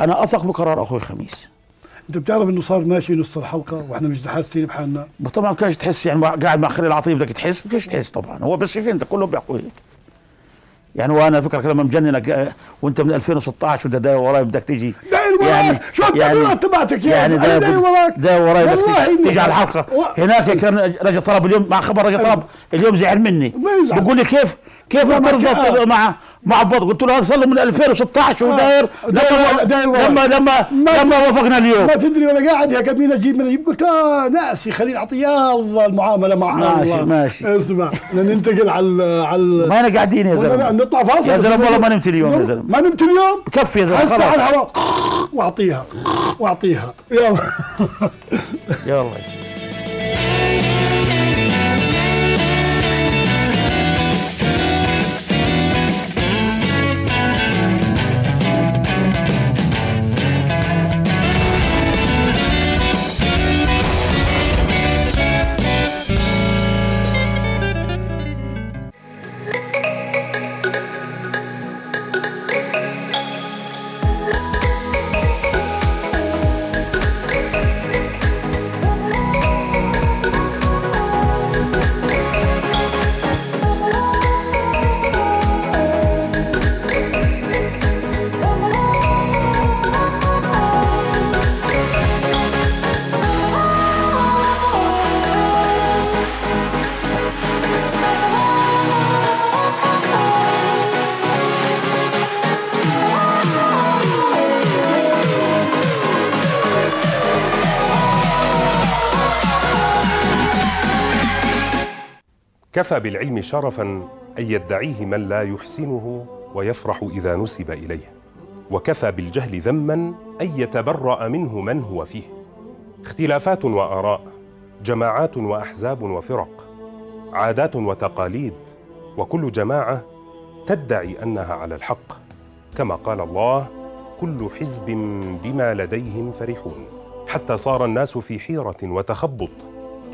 أنا أثق بقرار أخوي خميس. أنت بتعرف إنه صار ماشي نص الحلقة وإحنا مش حاسين بحالنا؟ طبعا كانش تحس يعني قاعد مع خليل عطيه بدك تحس؟ بدكش تحس طبعا. هو بس شايفين أنت كله بيحكوا هيك. يعني وأنا فكرك لما مجننك وأنت من 2016 وده داير وراي بدك تيجي. وراك شو تبعتك يا يعني أنا ده داير وراك. ده وراي والله تيجي- تيجي على الحلقة. و- هناك كان رجل طلب اليوم مع خبر رجل طلب اليوم زعل مني. بقول لي كيف كيف ما ترضى تبقى مع مع بعض قلت له هذا صار له من 2016 وداير داير داير. لما لما ما- لما وافقنا اليوم. ما تدري ولا قاعد يا قبل مين أجيب من أجيب قلت آه ناسي خليل عطيه الله المعاملة مع ماشي، الله. ماشي. اسمع ننتقل على على ما أنا قاعدين يا زلمة. نطلع فاصل. يا زلمة والله ما نمت اليوم يا زلمة. ما نمت اليوم؟ بكفي يا زلمة هسه على الهواء. واعطيها واعطيها. يلا. يلا كفى بالعلم شرفا أن يدعيه من لا يحسنه ويفرح إذا نسب إليه. وكفى بالجهل ذما أن يتبرأ منه من هو فيه. اختلافات وآراء جماعات وأحزاب وفرق عادات وتقاليد وكل جماعة تدعي أنها على الحق. كما قال الله كل حزب بما لديهم فرحون حتى صار الناس في حيرة وتخبط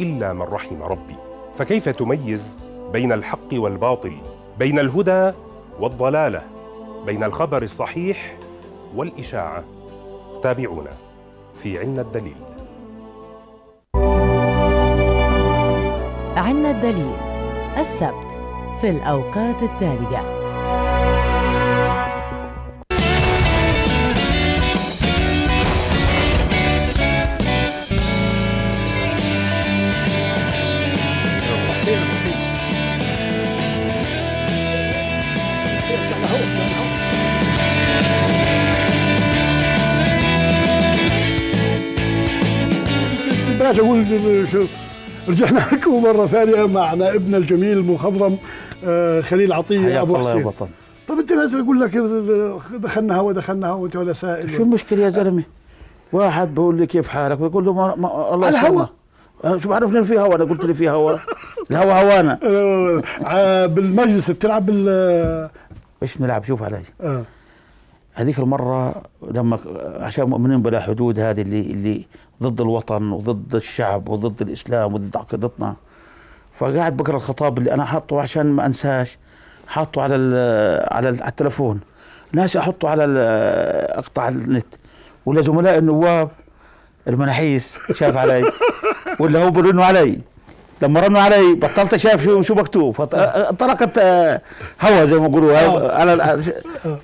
إلا من رحم ربي فكيف تميز بين الحق والباطل بين الهدى والضلالة بين الخبر الصحيح والإشاعة؟ تابعونا في عنا الدليل. عنا الدليل السبت في الأوقات التالية. بلاش أقول شو رجعنا لكم مرة ثانية مع نائبنا الجميل المخضرم آه، خليل عطية أبو حسين. بطل. طب أنت نازل أقول لك دخلنا هوا دخلنا هوا وأنت ولا سائل. شو المشكلة يا زلمه واحد بقول لي كيف حالك؟ بقول له ما ما الله على. الهوا. أه، شو بعرفني في هوا؟ أنا قلت لي في هوا. الهوا هوانا. آه، آه، بالمجلس بتلعب بال إيش نلعب؟ شوف علي. آه. هذيك المرة لما عشان مؤمنين بلا حدود هذه اللي اللي ضد الوطن وضد الشعب وضد الإسلام وضد عقيدتنا. فقاعد بقرأ الخطاب اللي أنا حاطه عشان ما أنساش. حاطه على ال على, ال على التلفون. ناسي أحطه على ال- أقطع النت. ولا زملاء النواب المناحيس شاف علي. ولا هو برنوا علي. لما رنوا علي بطلت شايف شو شو مكتوب. فطرقت هوا زي ما بيقولوا هوا على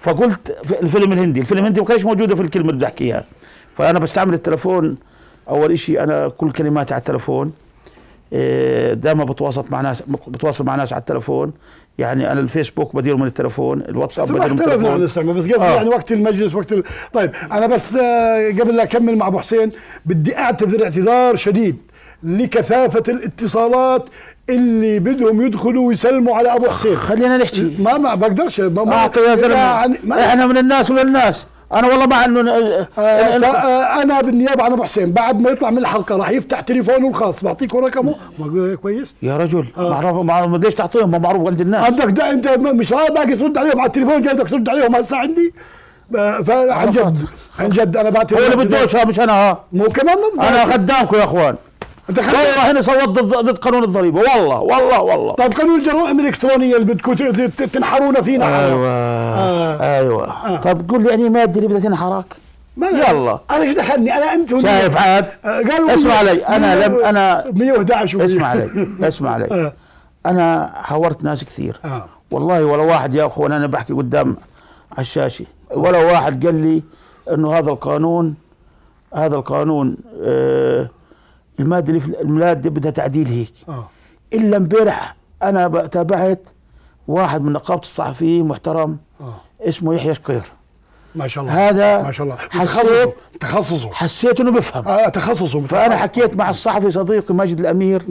فقلت في الفيلم الهندي. الفيلم الهندي ما كانش موجوده في الكلمة اللي بدي احكيها فأنا بستعمل التلفون أول شيء أنا كل كلماتي على التلفون دائما بتواصل مع ناس بتواصل مع ناس على التلفون. يعني أنا الفيسبوك بديره من التلفون الواتساب ما بديره من اختلفنا عن الاستعمال بس قصدي آه. يعني وقت المجلس وقت ال... طيب أنا بس آه، قبل لا أكمل مع أبو حسين بدي أعتذر اعتذار شديد لكثافة الاتصالات اللي بدهم يدخلوا ويسلموا على أبو حسين. خلينا نحكي. ما ما بقدرش ما ما يا زلمة. يعني ما إحنا من الناس وللناس أنا والله مع انه آه، فأنا بالنيابة عن أبو حسين بعد ما يطلع من الحلقة راح يفتح تليفونه الخاص. بعطيكم رقمه. ما لك كويس؟ يا رجل معروف معروف ليش تعطيهم ما معروف عند الناس. عندك ده أنت مش باقي ترد عليهم على التليفون جاي بدك ترد عليهم. هسه عندي. آه، فعن جد عن جد أنا بعتذر. هو اللي بدوش ها مش أنا ها. مو كمان ما أنا خدامكم يا أخوان. انت والله هنا صوت ضد ضد قانون الضريبة. والله والله والله. طيب قانون الجرائم الإلكترونية اللي بدكم تنحرونا فينا. أيوه. آه. أيوه. طب قول لي يعني ماده اللي بدها تنحرك ما أنا- يلا. أنا إيش دخلني؟ أنا أنت شايف عاد؟ آه، قالوا اسمع علي. أنا لم أنا 111 اسمع علي. اسمع علي. آه. أنا حاورت ناس كثير. آه. والله ولا واحد يا أخوان أنا بحكي قدام على الشاشه ولا واحد قال لي إنه هذا القانون هذا القانون آه الماده اللي في الماده بدها تعديل هيك. آه. إلا امبارح أنا تابعت واحد من نقابة الصحفيين محترم آه. اسمه يحيى شقير. ما شاء الله. هذا ما شاء الله. حسيت- تخصصه تخصصه. حسيت إنه بفهم. آه تخصصه فأنا حكيت مع الصحفي صديقي ماجد الأمير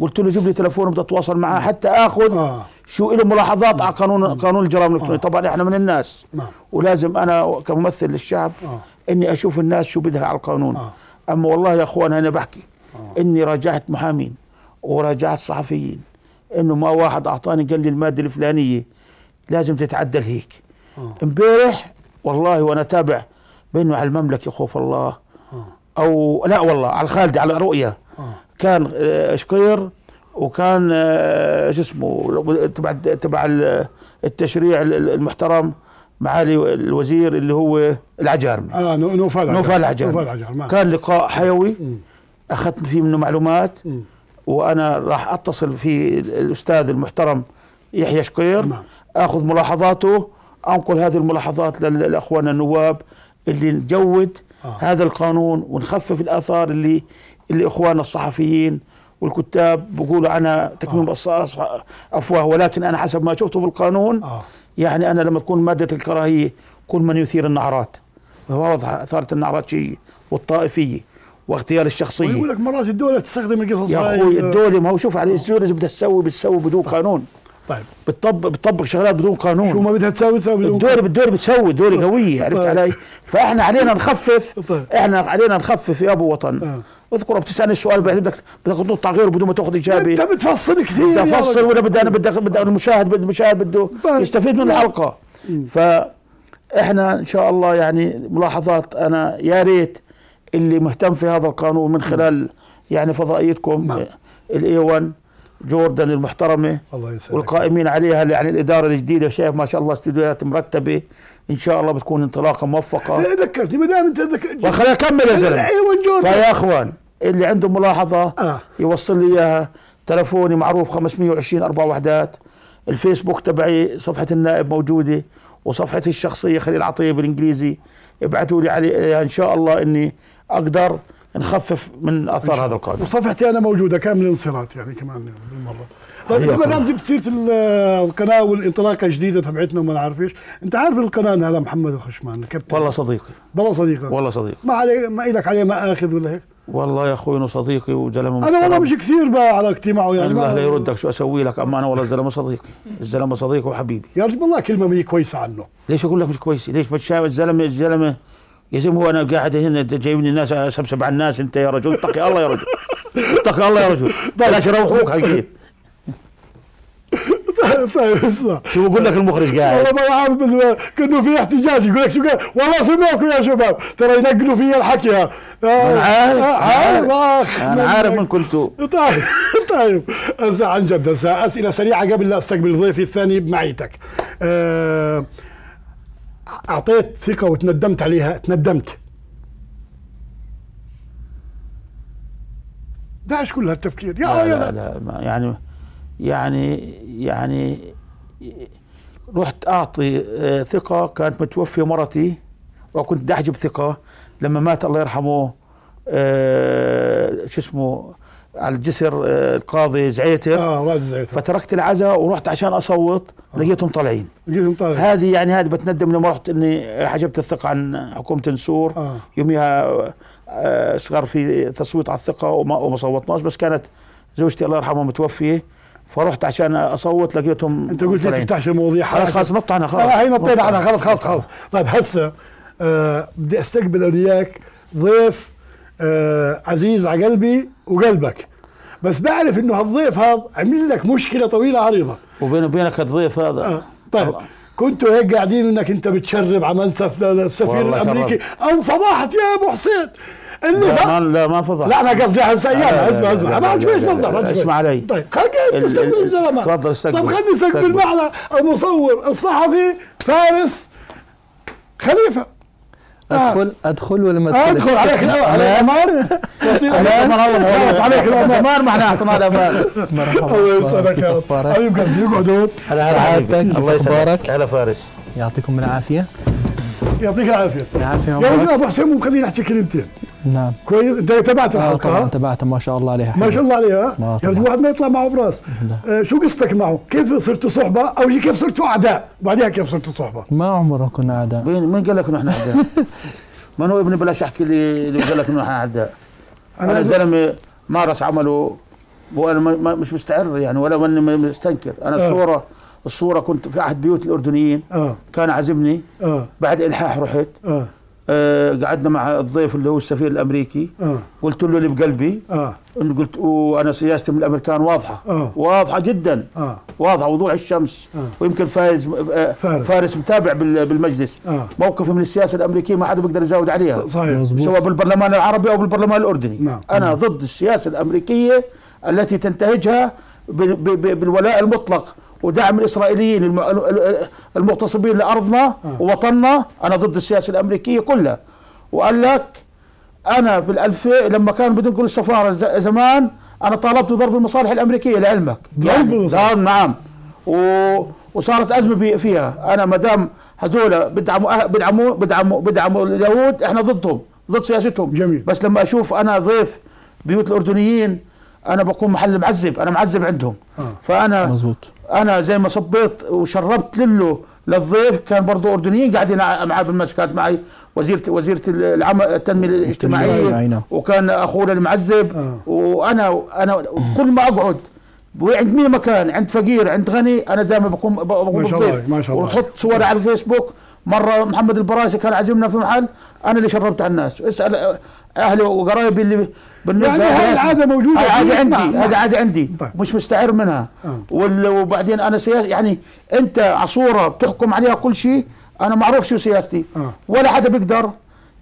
قلت له جيب لي تليفون بدي أتواصل معاه حتى آخذ آه. شو له ملاحظات على قانون قانون الجرائم الإلكترونية. طبعا إحنا من الناس. نعم. ولازم أنا كممثل للشعب آه. إني أشوف الناس شو بدها على القانون. آه. أما والله يا أخوان أنا بحكي. إني راجعت محامين وراجعت صحفيين. إنه ما واحد أعطاني قال لي المادة الفلانية لازم تتعدل هيك. إمبارح والله وأنا تابع بينه على المملكة خوف الله. أو لا والله على الخالدي على رؤيا كان آه، شقير وكان آه، شو اسمه تبع تبع ال- التشريع المحترم معالي الوزير اللي هو العجارمي. آه نو- نوفال عجل. نوفال العجارمي نوفال عجل ما. كان لقاء حيوي. أخذت فيه منه معلومات وأنا راح أتصل في الأستاذ المحترم يحيى شقير نعم. آخذ ملاحظاته أنقل هذه الملاحظات لل- للأخوان النواب اللي نجود آه. هذا القانون ونخفف الآثار اللي اللي إخواننا الصحفيين والكتاب بيقولوا عنها تكميم بصاص أفواه ولكن أنا حسب ما شفته في القانون آه. يعني أنا لما تكون مادة الكراهية كل من يثير النعرات وهو واضح آثارة النعرات شيء والطائفية واغتيال الشخصية ويقول لك مرات الدولة تستخدم القصص يا. أخوي الدولة ما هو شوف على الدولة اذا بدها تسوي بتسوي بدون قانون طيب بتطبق بتطبق شغلات بدون قانون شو ما بدها تساوي تساوي بدون الدوري بالدوري بتسوي دوري قوية عرفت طيب. علي؟ فإحنا علينا نخفف طيب. إحنا علينا نخفف يا أبو وطن آه. اذكر بتسالني السؤال بعدين بدك بدك تنط على غيره بدون ما تأخذ اجابه أنت بتفصل كثير بدي أفصل. ولا بدي أنا بدي بدي المشاهد بدي المشاهد بده طيب. يستفيد من الحلقة فإحنا إن شاء الله يعني ملاحظات أنا يا ريت اللي مهتم في هذا القانون من خلال يعني فضائيتكم نعم. الاي 1 جوردن المحترمة الله يسعدك. والقائمين عليها يعني الإدارة الجديدة. شايف ما شاء الله استديوهات مرتبة. إن شاء الله بتكون انطلاقة موفقة. إيه، ذكرتني ما دام أنت ذكرت وخليني اكمل يا زلمة. أيوه جورج فيا أخوان اللي عنده ملاحظة آه. يوصل لي إياها. تلفوني معروف 520 أربع وحدات. الفيسبوك تبعي صفحة النائب موجودة وصفحتي الشخصية خليل عطيه بالانجليزي ابعثوا لي عليه إن شاء الله إني أقدر نخفف من اثار هذا القانون وصفحتي أنا موجودة كامل الانصراط يعني كمان بالمرة طيب أنت ما دام. جبت سيرة ال- القناة والانطلاقة الجديدة تبعتنا وما نعرف إيش أنت عارف القناة هذا محمد الخشمان الكابتن. والله صديقي. والله صديقك. والله صديقي. ما عليه ما لك عليه ما آخذ ولا هيك؟ والله يا أخوي إنه صديقي وزلمه أنا والله. مش كثير بقى على اجتماعه يعني. الله ما لا يردك شو أسوي لك أما أنا والله الزلمه صديقي. الزلمه صديقي وحبيبي. يا رجل والله كلمة مي كويسة عنه. ليش أقول لك مش كويس ليش بتشاف الزلمه الزلمه يا زلمه هو أنا قاعد هنا جايبني الناس أسبسب على الناس أنت يا رجل اتقي الله يا رجل. اتقي الله يا رجل. بلاش يروحوك حقيقي طيب طيب اسمع. شو بقول لك المخرج قاعد؟ والله ما عارف كأنه في احتجاج. يقول لك شو قال والله سمعكم يا شباب. ترى ينقلوا فيا الحكي ها. عارف، آه، عارف. آخ أنا عارف من كنتوا طيب طيب. عن جد أسئلة سريعة قبل لا أستقبل ضيفي الثاني بمعيتك. آه، أعطيت ثقة وتندمت عليها تندمت. داعش كل هالتفكير يا لا لا, لا ما يعني يعني يعني رحت أعطي آه، ثقة كانت متوفية مرتي وكنت بدي احجب ثقه لما مات الله يرحمه آه، شو اسمه على الجسر آه، القاضي زعيتر. آه واد زيت فتركت العزاء ورحت عشان أصوت لقيتهم طالعين. قلت طالع هذه يعني هذه بتندم لما رحت إني حجبت الثقة عن حكومة نسور. آه. يوميها آه، صار في تصويت على الثقة وما, وما صوتناش بس كانت زوجتي الله يرحمها متوفية. فرحت عشان أصوت لقيتهم أنت قلت لي طالعين. تفتحش المواضيع خلاص. خلاص نط عنها خلاص. هي نطينا نط عنها خلاص خلاص خلاص. طيب هسه آه بدي أستقبل أنا وياك ضيف آه عزيز على قلبي وقلبك. بس بعرف إنه هالضيف هذا عمل لك مشكلة طويلة عريضة. وبين وبينك الضيف هذا. آه طيب كنتوا هيك قاعدين إنك أنت بتشرب على منسف والله الأمريكي. أو فضحت يا أبو حسين. اللي لا. ما لا ما فضح لا أنا قصدي لا، أيام اسمع اسمع. ما لا، شوي لا، فضح لا، ما شوي. اسمع علي. طيب نستقبل ال- الزلمه تفضل استقبل. طب خليني استقبل استقبل. معنا المصور الصحفي فارس خليفة. ادخل أدخل ولا ما أدخل؟ أدخل عليك الامان الأمان. عليك الامان أمان معناها اعطينا أمان مرحبا. الله يسعدك. يا رب. أخبارك؟ حبيب قلبي يقعدوا هلا هلا سعادتك،. الله يسعدك. أخبارك؟ هلا فارس. يعطيكم العافية. يعطيك العافية. العافية يا رجل أبو حسين ممكن خليني أحكي كلمتين. نعم كويس انت تابعت آه الحلقة طبعا ها؟ تبعتها ما شاء الله عليها ما شاء الله عليها آه يا طبعا. رجل واحد ما يطلع معه براس آه شو قصتك معه؟ كيف صرتوا صحبة؟ أو هي كيف صرتوا أعداء؟ وبعدين كيف صرتوا صحبة؟ ما عمرنا كنا أعداء مين قال لك إنه إحنا أعداء؟ من هو ابني بلاش احكي لي اللي قال لك إنه إحنا أعداء أنا زلمة مارس عمله وأنا مش مستعر يعني ولا ماني مستنكر أنا آه. الصورة الصورة كنت في أحد بيوت الأردنيين آه كان عازمني آه بعد إلحاح رحت آه آه قعدنا مع الضيف اللي هو السفير الأمريكي. آه. قلت له اللي بقلبي. إنه قلت وأنا سياستي من الأمريكان واضحة. آه. واضحة جدا. آه. واضحة وضوح الشمس. آه. ويمكن فايز آه، فارس. فارس متابع بال- بالمجلس. آه. موقفي من السياسة الأمريكية ما حدا بيقدر يزاود عليها. صحيح. سواء بالبرلمان العربي أو بالبرلمان الأردني. نعم. أنا ضد السياسة الأمريكية التي تنتهجها بالولاء المطلق. ودعم الإسرائيليين الم- ال- المغتصبين لأرضنا ووطننا. أنا ضد السياسة الأمريكية كلها. وقال لك أنا بالألفين لما كان بدهم يقولوا السفاره ز- زمان أنا طالبت ضرب المصالح الأمريكية لعلمك. ضرب المصالح. نعم. و... وصارت أزمة بي- فيها. أنا ما دام هذول بدعموا أه- بدعموا بدعموا بدعموا اليهود إحنا ضدهم ضد سياستهم. جميل. بس لما أشوف أنا ضيف بيوت الأردنيين أنا بكون محل معذب أنا معذب عندهم آه. فأنا مظبوط أنا زي ما صبيت وشربت له للضيف كان برضه أردنيين قاعدين معي بالمسكات معي وزيره وزيرة العمل التنمية الاجتماعية، الاجتماعيه نعم. وكان أخونا المعذب آه. وأنا أنا كل ما أقعد وعند مين مكان عند فقير عند غني أنا دائما بكون بكون ما شاء الله،. ما شاء الله. وتحط صوري على الفيسبوك مرة محمد البراسي كان عازمنا في محل أنا اللي شربت على الناس اسأل أهلي وقرايبي اللي بالنسبة يعني هاي العادة موجودة هاي عادي؟ عندي نعم، نعم. عادي عندي طيب. مش مستعر منها آه. وبعدين أنا سياسي يعني أنت عصورة بتحكم عليها كل شيء أنا معروف شو سياستي آه. ولا حدا بيقدر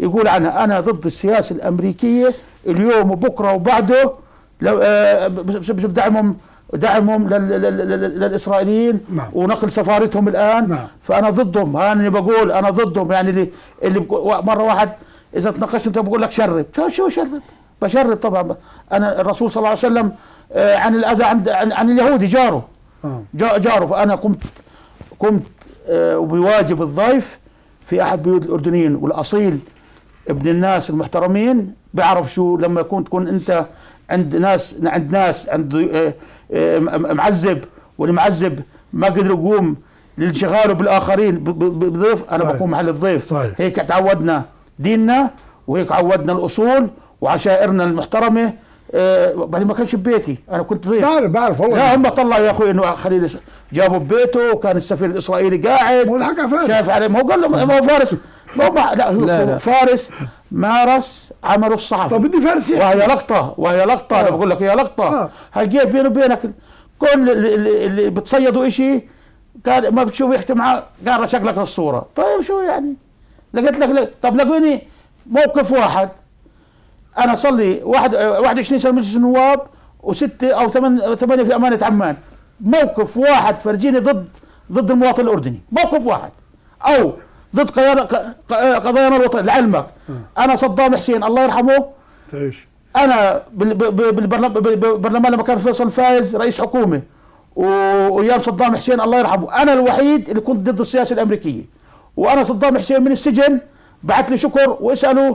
يقول عنها أنا ضد السياسة الأمريكية اليوم وبكرة وبعده لو آه، بدعمهم دعمهم لل- لل- لل- للإسرائيليين نعم. ونقل سفارتهم الآن نعم. فأنا ضدهم أنا اللي بقول أنا ضدهم يعني اللي اللي مرة واحد إذا تناقشت أنت بقول لك شرب. شو شو شرب؟ بشرب طبعا. أنا الرسول صلى الله عليه وسلم آه، عن الأذى عند عن, عن اليهودي جاره. آه. جا- جاره. فأنا قمت قمت آه، وبواجب الضيف في أحد بيوت الأردنيين والأصيل ابن الناس المحترمين. بيعرف شو لما يكون تكون أنت عند ناس عند ناس عند معذب والمعذب ما قدر يقوم لانشغاله بالآخرين بضيف أنا صحيح. بكون محل الضيف. صحيح. هيك تعودنا. ديننا وهيك عودنا الأصول وعشائرنا المحترمة آه، بعدين ما كانش ببيتي أنا كنت ضيف بعرف بعرف والله لا هم طلعوا يا أخوي إنه خليل جابوا ببيته وكان السفير الإسرائيلي قاعد هو الحق فارس. شايف عليه ما هو قال له ما هو فارس ما هو ما- لا, هو لا، لا. فارس مارس عمله الصحفي طب بدي فارس. وهي لقطة وهي لقطة أنا آه. بقول لك هي لقطة آه. هالجيت بيني وبينك كل اللي, اللي, اللي بتصيدوا شيء قال ما بتشوف يحكي معاه قال رشق لك الصورة طيب شو يعني لقيت لك طب لقوني موقف واحد. أنا صار لي واحد آه، 21 سنه مجلس النواب وستة أو ثمان ثمانية في أمانة عمان. موقف واحد فرجيني ضد ضد المواطن الأردني. موقف واحد. أو ضد قضايانا الوطنيه لعلمك أنا صدام حسين الله يرحمه. تعيش. أنا بالبرلمان لما كان فيصل فايز رئيس حكومة. وأيام صدام حسين الله يرحمه. أنا الوحيد اللي كنت ضد السياسة الأمريكية. وأنا صدام حسين من السجن بعت لي شكر واسألوا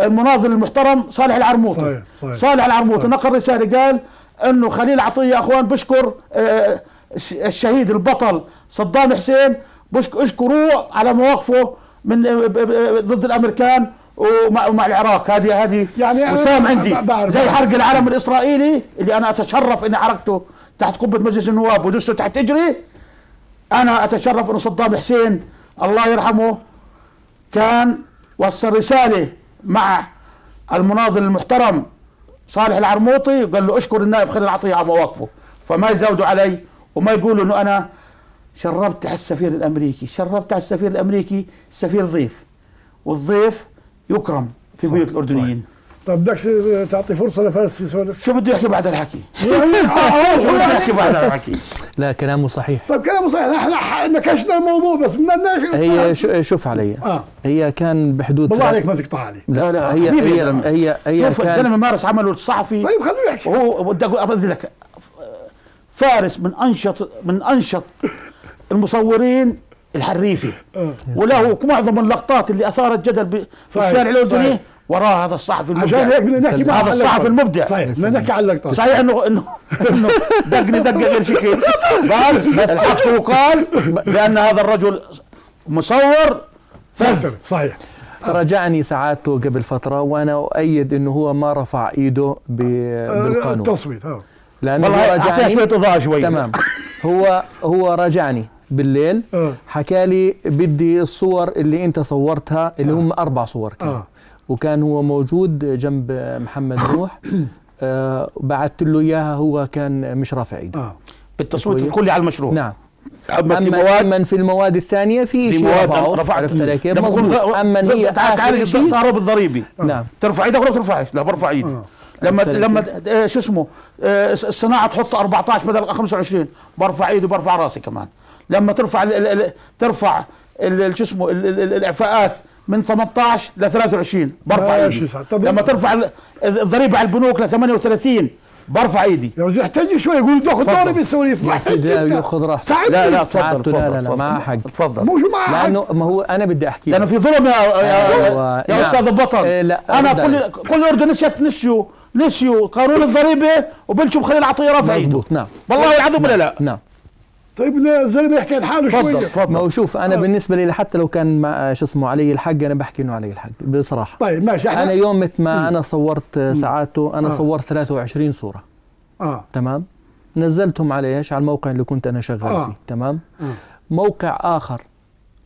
المناضل المحترم صالح العرموطي صحيح، صحيح. صالح العرموطي صحيح. نقل رسالة قال إنه خليل عطية أخوان بشكر آه، الش- الشهيد البطل صدام حسين بشك- اشكروه على مواقفه من آه، ضد الأمريكان ومع, ومع العراق هذه هذه يعني وسام عندي بعرف- زي. حرق العلم الإسرائيلي اللي أنا أتشرف إني حرقته تحت قبة مجلس النواب ودسته تحت إجري أنا أتشرف إنه صدام حسين الله يرحمه كان وصل رسالة مع المناضل المحترم صالح العرموطي وقال له اشكر النائب خليل العطية على مواقفه فما يزودوا علي وما يقولوا إنه أنا شربت على السفير الأمريكي شربت على السفير الأمريكي السفير ضيف والضيف يكرم في بيوت الأردنيين. طب بدك تعطي فرصة لفارس يسولف شو بده يحكي بعد الحكي؟ يعني آه، شو آه، بده يحكي بعد الحكي؟ لا كلامه صحيح طيب كلامه صحيح نحن نكشنا الموضوع بس بدنا هي شو- شوف علي آه هي كان بحدود بالله عليك ما تقطع علي لا، لا, هي هي. هي هي شوف كان الزلمة مارس عمله الصحفي طيب خلوه يحكي هو بدي أقول لك فارس من انشط من أنشط المصورين الحريفي آه. وله معظم اللقطات اللي أثارت جدل ب- في الشارع الأردني صحيح. وراه هذا الصحفي عشان هيك المبدع بدنا نحكي مع هذا الصحفي المبدع. صحيح بدنا نحكي على اللقطة. صحيح انه انه إنه دقني دقة غير شكل بس بس الحق يقال بأن هذا الرجل مصور فذ صحيح. رجعني سعادته قبل فترة وأنا أؤيد أنه هو ما رفع إيده ب- بالقانون. التصويت آه. لأنه والله رجعني شوية إضاءة شوي تمام. هو هو راجعني بالليل آه. حكى لي بدي الصور اللي أنت صورتها اللي هم أربع صور كان آه. وكان هو موجود جنب محمد نوح. آه بعثت له إياها هو كان مش رافع ايده آه. بالتصويت. الكلي على المشروع. نعم. أما في أما مواد؟ أما في المواد الثانية في شيء مواد رفعه. رفعت. عرفت علي كيف؟ لما مظبوط تكون- أما هي تعال- تعالج التعرض الضريبي نعم. ترفع إيدك ولا بترفعش لا برفع إيدي. آه. لما لما آه، شو اسمه؟ آه، الصناعة تحط 14 بدل 25 برفع إيدي وبرفع رأسي كمان. لما ترفع ال- ال- ال- ترفع شو اسمه؟ ال- ال- ال- الإعفاءات من 18 ل 23 برفع إيدي لما ترفع ال- الضريبة على البنوك ل 38 برفع إيدي يا رجل احتاج شوي يقول تاخذ. ضارب السواليف يا سيدي ياخذ راحته ساعدني لا لا تفضل لا، تفضل لا، لا، تفضل. معها حق. تفضل مو شو معه لأنه ما هو أنا بدي أحكي لأنه. في ظلم يا يا, أيوة. يا نعم. أستاذ البطل إيه، لا، أنا. كل كل الاردن نسيت نسيوا نسيوا قانون الضريبة وبلشوا بخليل عطيه رافع ايده مزبوط نعم والله العظيم ولا لا نعم طيب الزلمه يحكي عن حاله تفضل شوية. ما تفضل هو شوف أنا آه. بالنسبة لي حتى لو كان شو اسمه علي الحق أنا بحكي إنه علي الحق بصراحة. طيب ماشي. أنا يوم ما أنا صورت ساعاته أنا آه. صورت 23 صورة. آه. تمام؟ نزلتهم على إيش؟ على الموقع اللي كنت أنا شغال آه. فيه. تمام؟ آه. موقع آخر.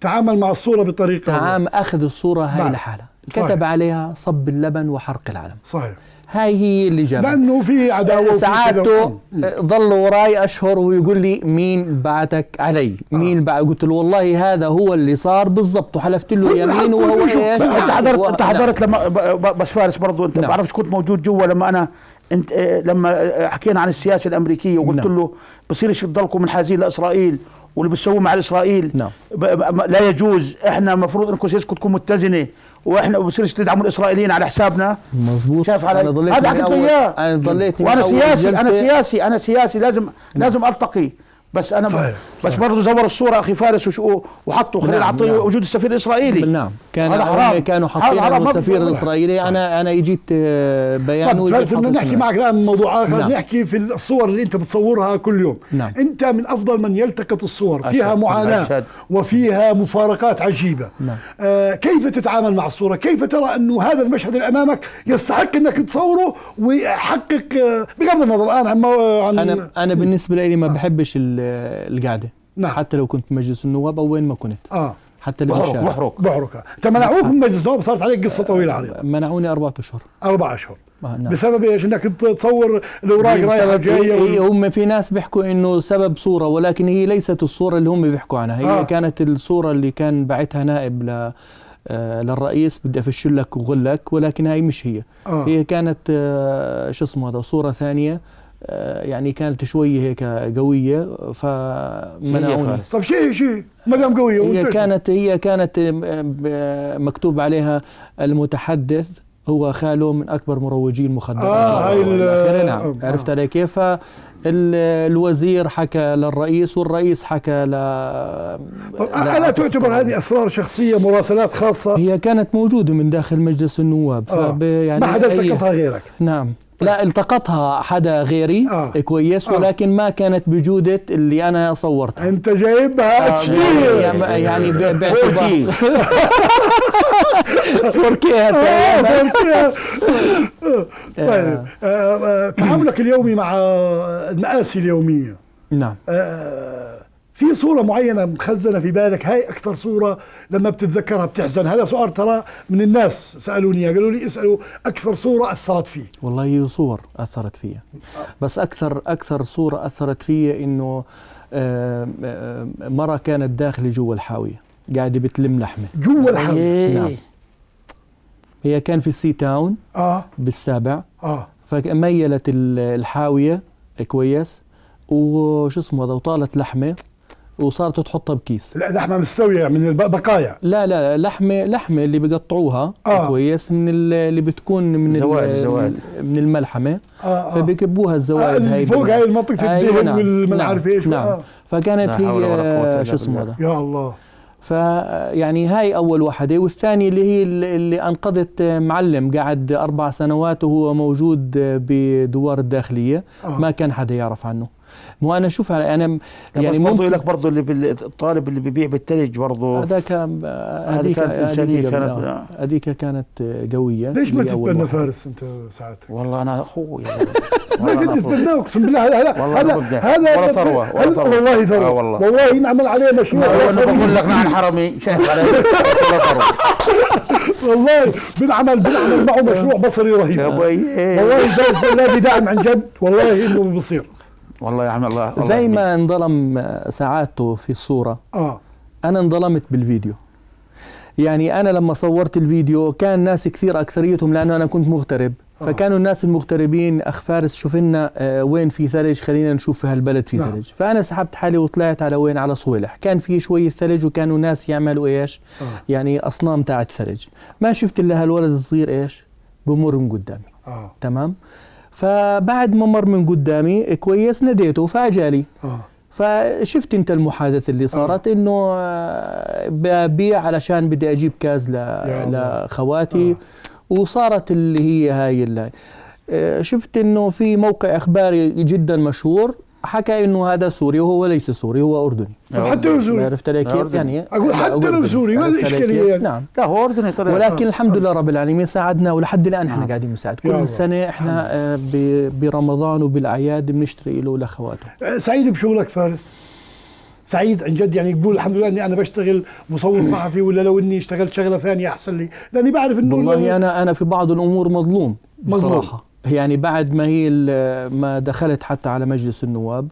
تعامل مع الصورة بطريقة تعام أخذ الصورة هاي. لحالها. صحيح. كتب عليها صب اللبن وحرق العلم صحيح. هاي هي اللي جابت لأنه في عداوة ساعاته. ضل وراي أشهر ويقول لي مين بعتك علي مين بعت قلت له والله هذا هو اللي صار بالضبط وحلفت له يمين وهو كله شوف. إيش أنت نعم. حضرت و- أنت نعم. حضرت لما بس فارس برضو أنت نعم. ما بعرفش كنت موجود جوا لما أنا انت آه، لما آه، حكينا عن السياسة الأمريكية وقلت نعم. له بصيرش تضلكم منحازين لإسرائيل واللي بتسووه مع إسرائيل نعم. لا يجوز إحنا المفروض أنكم سياستكم تكون متزنة وإحنا ما بصيرش تدعموا الاسرائيليين على حسابنا. مظبوط. شايف علي؟ أنا ضليت هذا حكيت اياه أنا ضليت وأنا سياسي أنا سياسي أنا سياسي لازم لازم ألتقي. بس أنا صحيح، بس برضه زوروا الصورة أخي فارس وشو وحطوا خليل نعم، عطية نعم. وجود السفير الإسرائيلي نعم كان هذا هم حرام. كانوا حاطين السفير. الإسرائيلي أنا أنا اجيت آه، بيان فارس بدنا نحكي. معك الان عن موضوع آخر نعم. نحكي في الصور اللي أنت بتصورها كل يوم نعم. أنت من أفضل من يلتقط الصور فيها معاناة أشهد. وفيها مفارقات عجيبة نعم. آه كيف تتعامل مع الصورة كيف ترى انه هذا المشهد اللي أمامك يستحق أنك تصوره ويحقق آه بغض النظر الآن عن, أنا أنا بالنسبة لي ما بحبش ال- القعده نعم. حتى لو كنت مجلس النواب أو وين ما كنت. آه. حتى اللي بحرق بالشارع بحرق بعركة انت منعوك من مجلس النواب؟ صارت عليك قصة طويلة عريضة. منعوني أربعة أشهر. أربع أشهر. آه، نعم. بسبب إيش؟ إنك تصور الاوراق رايحه جاية هي- وال- هم في ناس بيحكوا إنه سبب صورة ولكن هي ليست الصورة اللي هم بيحكوا عنها. هي آه. آه. كانت الصورة اللي كان بعتها نائب ل آه، للرئيس بدي افش لك وغلك ولكن هاي مش هي. آه. هي كانت آه، شو اسمه هذا؟ صورة ثانية. آه، يعني كانت شوية هيك قوية فمنعوني. طب شيء شيء ما دام قوية هي كانت هي كانت آه، آه، مكتوب عليها المتحدث هو خاله من أكبر مروجي المخدرات آه، هاي. نعم آه. عرفت علي كيف الوزير حكى للرئيس والرئيس حكى ل ألا تعتبر. هذه أسرار شخصية مراسلات خاصة هي كانت موجودة من داخل مجلس النواب آه. يعني ما حدا التقطها غيرك نعم لا التقطها حدا غيري. آه. كويس آه. ولكن ما كانت بجودة اللي أنا صورتها. أنت جايبها؟ أتش دي! يعني- يعني باعتبار 4K طيب آه، آه، تعاملك اليومي مع آه، المآسي اليومية. نعم. آه، في صورة معينة مخزنة في بالك؟ هاي أكثر صورة لما بتتذكرها بتحزن. هذا سؤال ترى من الناس سألوني إياه، قالوا لي اسألوا أكثر صورة أثرت فيه. والله هي صور أثرت فيا. بس أكثر أكثر صورة أثرت فيا إنه آه، آه، مرة كانت داخلي جوا الحاوية. قاعدة بتلم لحمة. جوا الحلب نعم. هي كان في السي تاون آه. بالسابع. آه. فميلت ال- الحاوية كويس. وشو اسمه هذا؟ وطالت لحمة. وصارت تحطها بكيس لا لحمة مستوية من البقايا لا لا لحمة لحمة اللي بقطعوها آه. كويس من ال- اللي بتكون من ال- زواد- زواد. من الملحمة آه آه. فبكبوها آه الزوائد اللي هاي فوق. هاي المنطقة أيوة الدهن نعم. والما نعم. عارف إيش نعم آه. فكانت هي شو اسمه. هذا يا الله فيعني هاي أول واحدة والثانية اللي هي اللي اللي أنقذت معلم قعد أربع سنوات وهو موجود بدوار الداخلية آه. ما كان حدا يعرف عنه مو أنا شوف أنا يعني برضه لك برضه اللي بال- الطالب اللي ببيع بالثلج برضه هذاك هذيك كانت إنسانية، هذيك كانت- آه، هذيك كانت قوية ليش ما تتبنى. فارس أنت ساعات والله أنا أخوي. ما كنت تتبناه أقسم بالله. هذا هذا والله هذا. هذا ولا ثروة، ولا هذا- ثروة. والله ثروة. آه والله. والله نعمل عليه مشروع. بقول لك نحن حرمي شايف علي. ولا ثروة. والله بنعمل بنعمل معه مشروع بصري رهيب. والله جايز بالله بدعم عن جد. والله إنه بصير. والله يا عم الله الله زي. ما انظلم سعادته في الصورة. آه. أنا انظلمت بالفيديو. يعني أنا لما صورت الفيديو كان ناس كثير أكثريتهم لأنه أنا كنت مغترب. آه. فكانوا الناس المغتربين أخ فارس شوف لنا آه، وين في ثلج؟ خلينا نشوف في هالبلد في نعم. ثلج. فأنا سحبت حالي وطلعت على وين؟ على صويلح. كان في شوية ثلج وكانوا ناس يعملوا إيش؟ آه. يعني أصنام تاعت ثلج. ما شفت إلا هالولد الصغير إيش؟ بمر من قدامي. آه. تمام؟ فبعد ما مر من قدامي كويس ناديته فأجالي. آه. فشفت أنت المحادثة اللي صارت إنه آه، ببيع علشان بدي أجيب كاز. لخواتي. وصارت اللي هي هاي اللي آه، شفت إنه في موقع إخباري جدا مشهور حكى إنه هذا سوري وهو ليس سوري هو أردني طب حتى لو سوري عرفت علي كيف؟ يعني أقول لا، حتى لو أردني. سوري، ما الإشكالية كيف؟ يعني. نعم لا هو أردني طلع ولكن الحمد لله رب العالمين ساعدنا ولحد الآن إحنا نعم. قاعدين نساعد. كل سنة إحنا آه، ب- برمضان وبالأعياد بنشتري له لأخواته آه، سعيد بشغلك فارس سعيد عن جد يعني بقول الحمد لله إني أنا بشتغل مصور صحفي ولا لو إني اشتغلت شغلة ثانية أحسن لي لأني بعرف إنه والله أنا أنا في بعض الأمور مظلوم مظلوم. يعني بعد ما هي ما دخلت حتى على مجلس النواب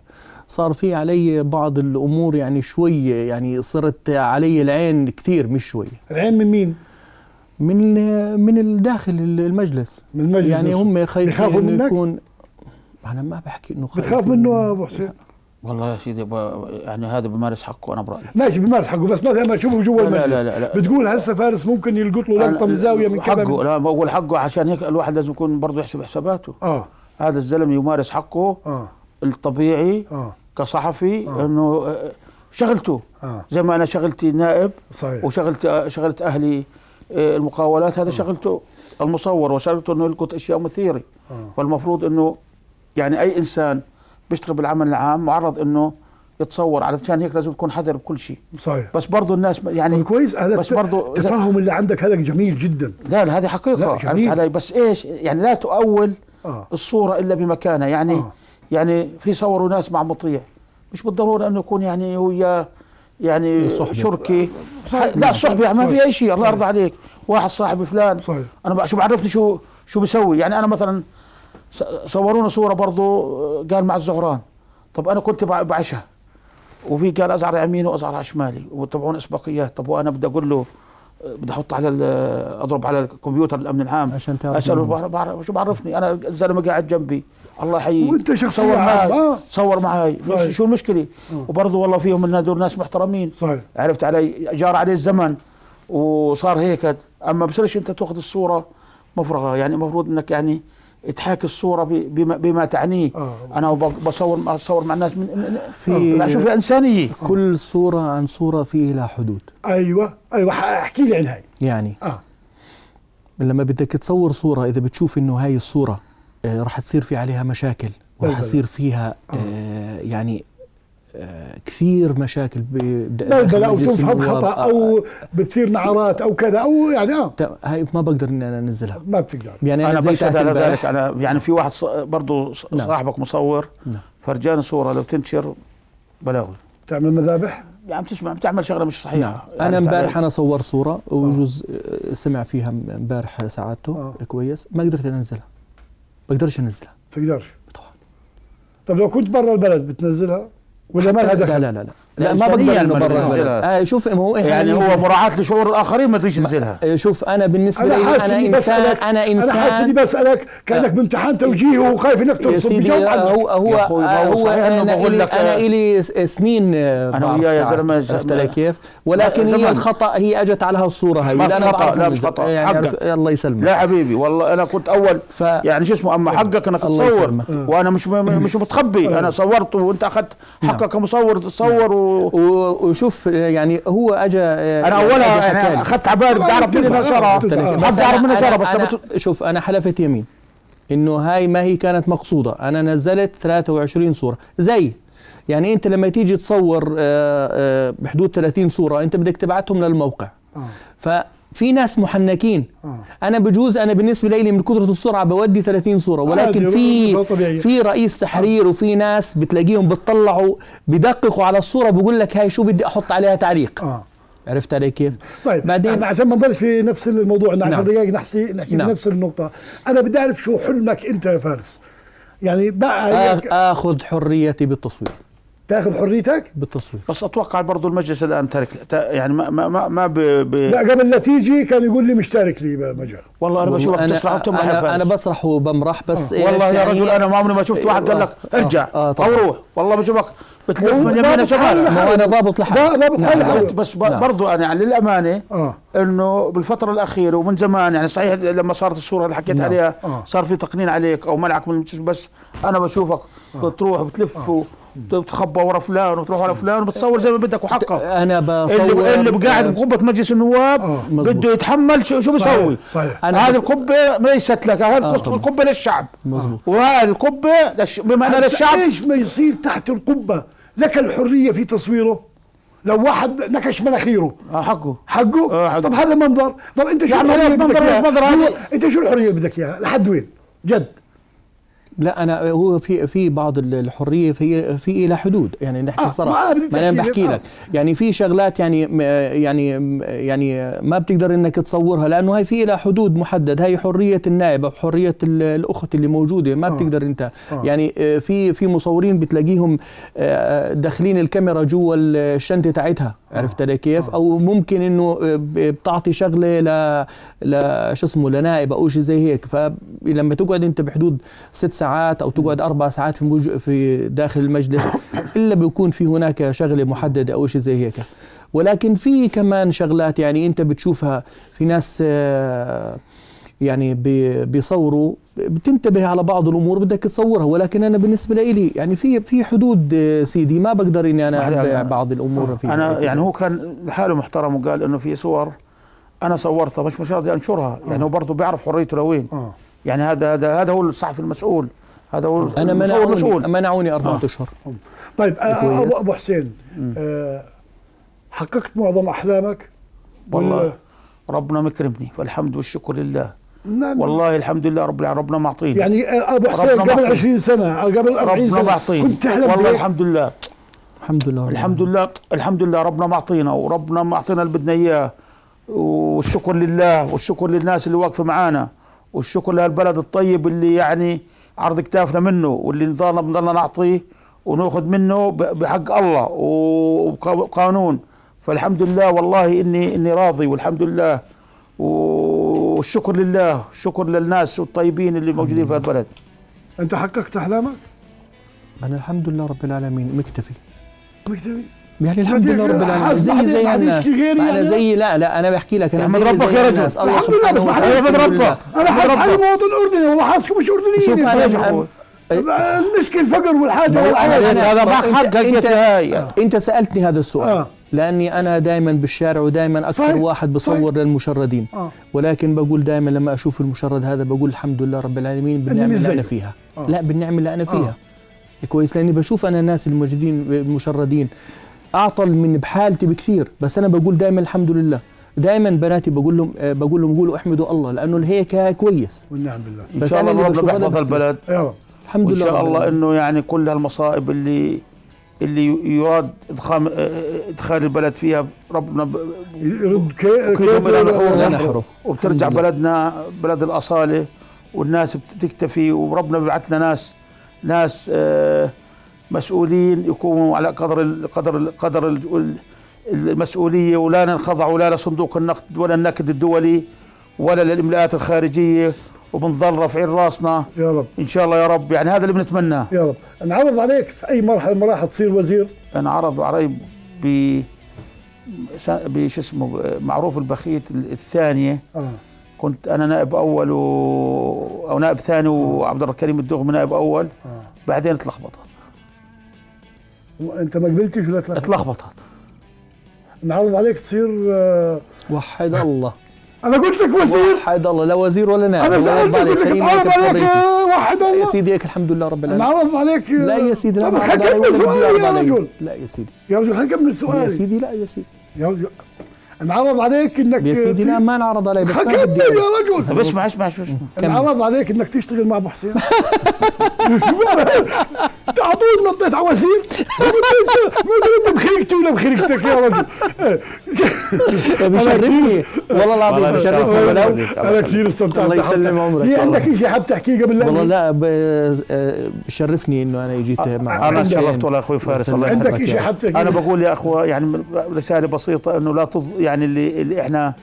صار في علي بعض الأمور يعني شوي يعني صرت علي العين كثير مش شوي العين من مين؟ من من الداخل المجلس من المجلس يعني. هم خايفين؟ يكون أنا ما بحكي إنه خايف بتخاف منه أبو حسين؟ والله يا سيدي يعني هذا بمارس حقه أنا برأيي. ماشي بمارس حقه بس مثلا ما اشوفه جوا المجلس. لا لا لا. بتقول هسه فارس ممكن يلقط له لقطة من زاويه من حقه كذا لا بقول حقه عشان هيك الواحد لازم يكون برضه يحسب حساباته. آه. هذا الزلمة يمارس حقه آه. الطبيعي آه. كصحفي آه. إنه آه، شغلته. آه. زي ما أنا شغلتي نائب صحيح. وشغلت آه، شغلت أهلي آه، المقاولات هذا شغلته المصور وشغلته إنه يلقط أشياء مثيرة. آه. فالمفروض إنه يعني أي إنسان بيشتغل بالعمل العام معرض إنه يتصور علشان هيك لازم تكون حذر بكل شيء. صحيح. بس برضه الناس يعني طيب كويس هذا بس برضو- التفاهم اللي عندك هذا جميل جدا. لا لا هذه حقيقة لا، جميل. علي؟ بس إيش يعني لا تؤول آه. الصورة إلا بمكانها. يعني آه. يعني في صوروا ناس مع مطيع. مش بالضرورة إنه يكون يعني هو يا يعني صحبة. شركي. صحيح. لا الصحبه ما صحيح. في أي شيء. الله. يرضى عليك. واحد صاحبي فلان. صحيح. أنا شو بعرفني شو شو بيسوي. يعني أنا مثلا صورونا صورة برضو آه، قال مع الزهران. طب أنا كنت بع- بعشها. وفي قال أزعر يميني وأزعر على شمالي وتبعون إسبقيات. طب وأنا بدي أقول له آه، بدي أحط على ال- أضرب على الكمبيوتر الأمن العام. عشان تعرف أسأله منهم. بعرف بعرف شو بعرفني؟ أنا الزلمه قاعد جنبي. الله يحييه وأنت شخصية صور معي. آه. صور معي صحيح. شو المشكلة؟ وبرضه والله فيهم من هذول ناس محترمين. صحيح. عرفت علي؟ جار عليه الزمن وصار هيك. أما بصيرش أنت تأخذ الصورة مفرغة. يعني المفروض إنك يعني تحاكي الصورة بما, بما تعنيه. آه. أنا بصور بصور مع الناس من, من في- لا شوف إنسانية. كل صورة عن صورة في لها حدود. أيوه أيوه احكي لي عن هاي. يعني آه. لما بدك تصور صورة إذا بتشوف إنه هاي الصورة آه، راح تصير في عليها مشاكل وراح بلبلة. يصير فيها آه، يعني آه، كثير مشاكل ب- د- بلبلة داخل أو النواب. خطأ آه، أو بتصير نعرات أو كذا أو يعني آه. هاي ما بقدر إني أنا أنزلها. ما بتقدر. يعني أنا, أنا زي بشهد على ذلك على يعني في واحد ص- برضه نعم. صاحبك مصور نعم. فرجاني صورة لو تنشر بلاوي. تعمل مذابح؟ يعني بتسمع بتعمل شغلة مش صحيحة. نعم. عرفت أنا؟ امبارح أنا صورت صورة وجوز آه، سمع فيها امبارح سعادته آه. كويس. ما قدرت أنزلها. بقدرش أنزلها. تقدرش؟ طبعا. طب لو كنت برا البلد بتنزلها؟ ولا ما لها دخل؟ لا لا لا, لا، لا ما بقدر إنه برا البلد. آه شوف ما هو إحنا يعني هو مراعاة لشعور الآخرين ما تجيش تنزلها آه، شوف أنا بالنسبة أنا لي أنا اني إنسان بسألك أنا أنا حاسس اني انسان بسألك كأنك بامتحان توجيهي وخايف إنك ترسم سيدي بجاوب عنك. هو هو هو أنا لك، أنا آه، إلي سنين آه، أنا بعرف وياه يا. زلمة، عرفت. علي كيف ولكن. هي الخطأ هي أجت على هالصوره هاي اللي في أنا خطأ، لا مش خطأ. يعني الله يسلمك لا حبيبي والله أنا كنت أول يعني شو اسمه أما حقك انك تصور. وأنا مش مش متخبي أنا صورت وأنت أخذت حقك كمصور تصور وشوف يعني هو اجى آه، أنا يعني اولها يعني حكالي. أخذت عبالي بدي اعرف نشرها بتزعل. بس حد أعرف أنا- نشرها بس شوف أنا حلفت يمين إنه هاي ما هي كانت مقصودة أنا نزلت 23 صورة زي يعني أنت لما تيجي تصور آه، آه، بحدود 30 صورة أنت بدك تبعتهم للموقع آه. ففي ناس محنكين آه. أنا بجوز أنا بالنسبة لي من كثرة السرعة بودي 30 صورة ولكن عادي، في. في رئيس تحرير وفي ناس بتلاقيهم بتطلعوا بدققوا على الصورة بقول لك هاي شو بدي أحط عليها تعليق آه عرفت علي كيف طيب بعدين- إحنا عشان ما نضلش في نفس الموضوع ان 10 نعم. دقائق نحكي نحكي نعم. بنفس النقطة أنا بدي أعرف شو حلمك أنت يا فارس يعني بقى آخ- هيك آخذ حريتي بالتصوير تاخذ حريتك بالتصوير بس أتوقع برضو المجلس الآن ترك تا- يعني ما ما ما, ما ب... ب... لا قبل لا تيجي كان يقول لي مشترك لي بمجال والله أنا بشوفك أنا- تسرح وتمرح يا أنا. أنا بسرح وبمرح بس إيش والله يا يعني رجل أنا ما عمري ما شفت واحد قال لك آه، ارجع آه، أو طبعاً. روح والله بشوفك بتلف من يمين ضابط شمال. ما هو أنا ضابط لحالي ضا- ضابط. حالك. نعم. بس ب... نعم. برضو أنا يعني للأمانة آه إنه بالفترة الأخيرة ومن زمان يعني صحيح لما صارت الصورة اللي حكيت نعم. عليها آه. صار في تقنين عليك أو منعك من بس أنا بشوفك بتروح بتلف و... تخبى ورا فلان وتروح ورا فلان وبتصور زي ما بدك وحقك أنا بصور اللي, اللي بقاعد بقبة مجلس النواب آه. بده يتحمل شو, شو بيسوي؟ صحيح. هذه القبة ليست لك هذه آه،. القبة للشعب. مظبوط. وهذه القبة للش... بما أنها للشعب إيش ما يصير تحت القبة؟ لك الحرية في تصويره. لو واحد نكش مناخيره آه حقه. حقه؟ آه، حقه. طب هذا منظر. طب أنت شو يعني الحرية بدك اياها. أنت شو الحرية اللي بدك إياها؟ لحد وين؟ جد. لا أنا هو في في بعض ال- الحرية في في إلى حدود يعني نحكي آه، الصراحه ما أنا بحكي لي، لك. يعني في شغلات يعني يعني يعني ما بتقدر إنك تصورها لأنه هاي في لها حدود محدد. هاي حرية النائب أو حرية ال- الأخت اللي موجودة ما آه. بتقدر أنت. آه. يعني آه، في في مصورين بتلاقيهم آه، داخلين الكاميرا جوا الشنطة تاعتها. عرفت علي كيف؟ أو ممكن إنه آه، بتعطي شغلة ل ل شو اسمه لنائب أو شيء زي هيك. فلما تقعد أنت بحدود ست ساعات أو تقعد أربع ساعات في موج... في داخل المجلس إلا بيكون في هناك شغلة محددة أو شيء زي هيك. ولكن في كمان شغلات يعني أنت بتشوفها في ناس آه، يعني بي- بيصوروا بتنتبه على بعض الأمور بدك تصورها. ولكن أنا بالنسبة لي يعني في في حدود آه، سيدي ما بقدر إني أنا اسمح لي أعبي أنا- بعض الأمور فيها. أنا يعني هو كان لحاله محترم وقال إنه في صور أنا صورتها مش مش راضي أنشرها. يعني هو برضه بيعرف حريته لوين. آه. يعني هذا هذا هذا هو الصحفي المسؤول. هذا هو أنا المصور منعوني المسؤول. منعوني أربعة أشهر. طيب آه، كويس. أبو أبو حسين آه حققت معظم أحلامك؟ والله ربنا مكرمني فالحمد والشكر لله. نعم. والله الحمد لله رب العالمين ربنا معطيني يعني آه، أبو حسين قبل معطيني. 20 سنة أو قبل 40 ربنا سنة. معطيني كنت تحلم والله؟ الحمد لله. الحمد لله رب الحمد لله الحمد لله ربنا معطينا وربنا معطينا اللي بدنا إياه. والشكر لله والشكر للناس اللي واقفة معانا والشكر لهالبلد الطيب اللي يعني عرض كتافنا منه واللي نضلنا بنضلنا نعطيه ونأخذ منه بحق الله وقانون فالحمد لله والله إني إني راضي والحمد لله. والشكر لله الشكر للناس الطيبين اللي موجودين في البلد. أنت حققت أحلامك؟ أنا الحمد لله رب العالمين مكتفي. مكتبي يعني الحمد لله رب العالمين. زي زي الناس. أنا يعني؟ زي لا لا أنا بحكي لك. أنا زي ربك زي يا رجل. الناس الله الحمد لله سبحانه بس ما وتعالى حدا أحمد. ربك أنا حاسس. حالي مواطن اردني والله حاسكم مش أردنيين. شوف أنا المشكل الفقر والحاجة ما أنا- هذا معك أنت- حق أنت- هيك هاي أنت سألتني هذا السؤال. آه. لأني أنا دائما بالشارع ودائما أكثر صحيح. واحد بصور صحيح. للمشردين آه. ولكن بقول دائما لما أشوف المشرد هذا بقول الحمد لله رب العالمين بالنعمة اللي أنا. فيها آه. لا بالنعمة اللي أنا فيها كويس لأني بشوف أنا الناس الموجودين المشردين أعطل من بحالتي بكثير بس أنا بقول دائما الحمد لله دائما بناتي بقول لهم آه، بقول لهم قولوا احمدوا الله لأنه هيك كويس والنعم بالله إن بس شاء أنا الله ربنا بيحفظ بحكي. البلد يا رب الحمد وإن لله شاء رب الله العالمين. إنه يعني كل هالمصائب اللي اللي يراد ادخال إدخال البلد فيها ربنا يرد. وبترجع. بلدنا بلد الأصالة والناس بتكتفي وربنا بيبعث لنا ناس ناس آه، مسؤولين يكونوا على قدر قدر قدر ال- المسؤولية ولا ننخضع ولا لصندوق النقد ولا النكد الدولي ولا للإملاءات الخارجية وبنظل رافعين راسنا. يا رب. إن شاء الله يا رب. يعني هذا اللي بنتمناه يا رب. انعرض عليك في أي مرحلة من المراحل تصير وزير. أنا عرضوا علي ب بش اسمه معروف البخيت الثانية. آه. كنت أنا نائب أول و... أو نائب ثاني وعبد الكريم الدغمي نائب أول. آه. بعدين اتلخبطت. انت ما قبلتش ولا تلخبط؟ اتلخبطت. انعرض عليك تصير آه. وحد الله. أنا قلت لك وزير. وحد الله لا وزير ولا نائب. أنا الله سالتك. قلت لك أتعرض عليك. آه، وحد يا الله. سيدي هيك الحمد لله رب العالمين. انعرض عليك. لا يا سيدي لا طب خليني سؤالي يا. رجل. لا يا سيدي. يا رجل خليني يا سؤالي سيدي لا يا سيدي. يا رجل. انعرض عليك إنك يا سيدي لا ما انعرض علي بس كمل يا. رجل. طب اسمع اسمع شو اسمه انعرض عليك إنك تشتغل مع ابو حسين انت على طول نطيت على وزير ما ادري أنت بخريجتي ولا بخريجتك يا رجل. بيشرفني والله العظيم والله بيشرفني ولو أنا كثير استمتعت الله. يسلم عمرك في. عندك شيء حاب تحكيه قبل لا والله؟ لا ب- آه، بشرفني إنه أنا جيت مع أنا عندك- تشرفت والله أخوي فارس الله يسلمك. يحفظك عندك شيء حاب تحكيه؟ أنا بقول يا أخوة يعني رسالة بسيطة إنه لا تض... يعني اللي, اللي إحنا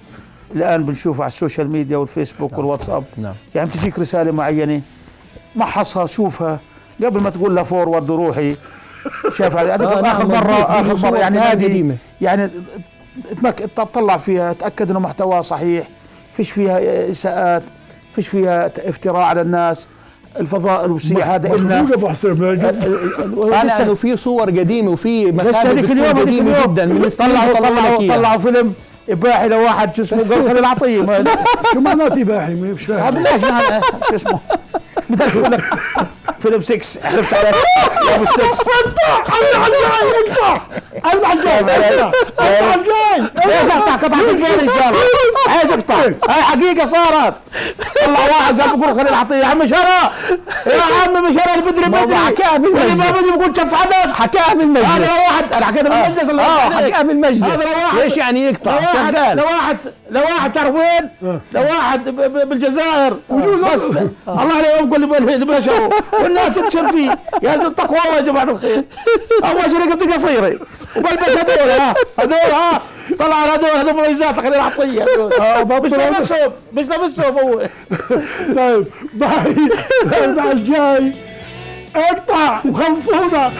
الآن بنشوفه على ال social media والفيسبوك والواتساب. نعم. يعني بتجيك رسالة معينة محصها شوفها. قبل ما تقول لها فورورد وروحي شايف هذه آه، نعم، آخر مظبوط. مرة آخر مرة. يعني هذه. يعني تمك- تطلع فيها تأكد إنه محتواها صحيح. فيش فيها إساءات فيش فيها افتراء على الناس. الفضاء والسياحه هذا مخلوق ابو حسين. أنا انه في صور قديمة وفي بتكون اليوم قديمة جدا. من طلعوا طلعوا. طلعوا فيلم إباحي لواحد شو اسمه قال العطية. شو معناته إباحي مش فاهم. شو اسمه بدك أقول لك فيلم 6 عرفت علي يوم 6 ارجع الجاي اقطع ارجع الجاي ارجع الجاي ليش اقطع ان شاء الله عايز اقطع هاي حقيقة صارت. طلع واحد قال بقول خليل العطية يا عم شرى. يا عم أنا اللي بدري. ما بدري حكاها واللي ما بالمجلس بدري بقول شف حدث؟ حكاها هذا بالمجلس لو واحد أنا حكيت بالمجلس ولا آه واحد عليك؟ حكاها بالمجلس هذا واحد- ليش يعني يقطع؟ لو واحد لو واحد تعرف وين؟ لو واحد بالجزائر. بس الله لا يقول اللي بلشوا والناس تنشر فيه. يا زلمة تقوى الله يا جماعة الخير اول شيء رقبتي قصيره وبلبس هذول ها. هذول ها. طلع هذول هذول مميزات خليل العطيه مش لابسهم مش لابسهم هو. طيب باي. ارجع الجاي. اقطع وخلصونا.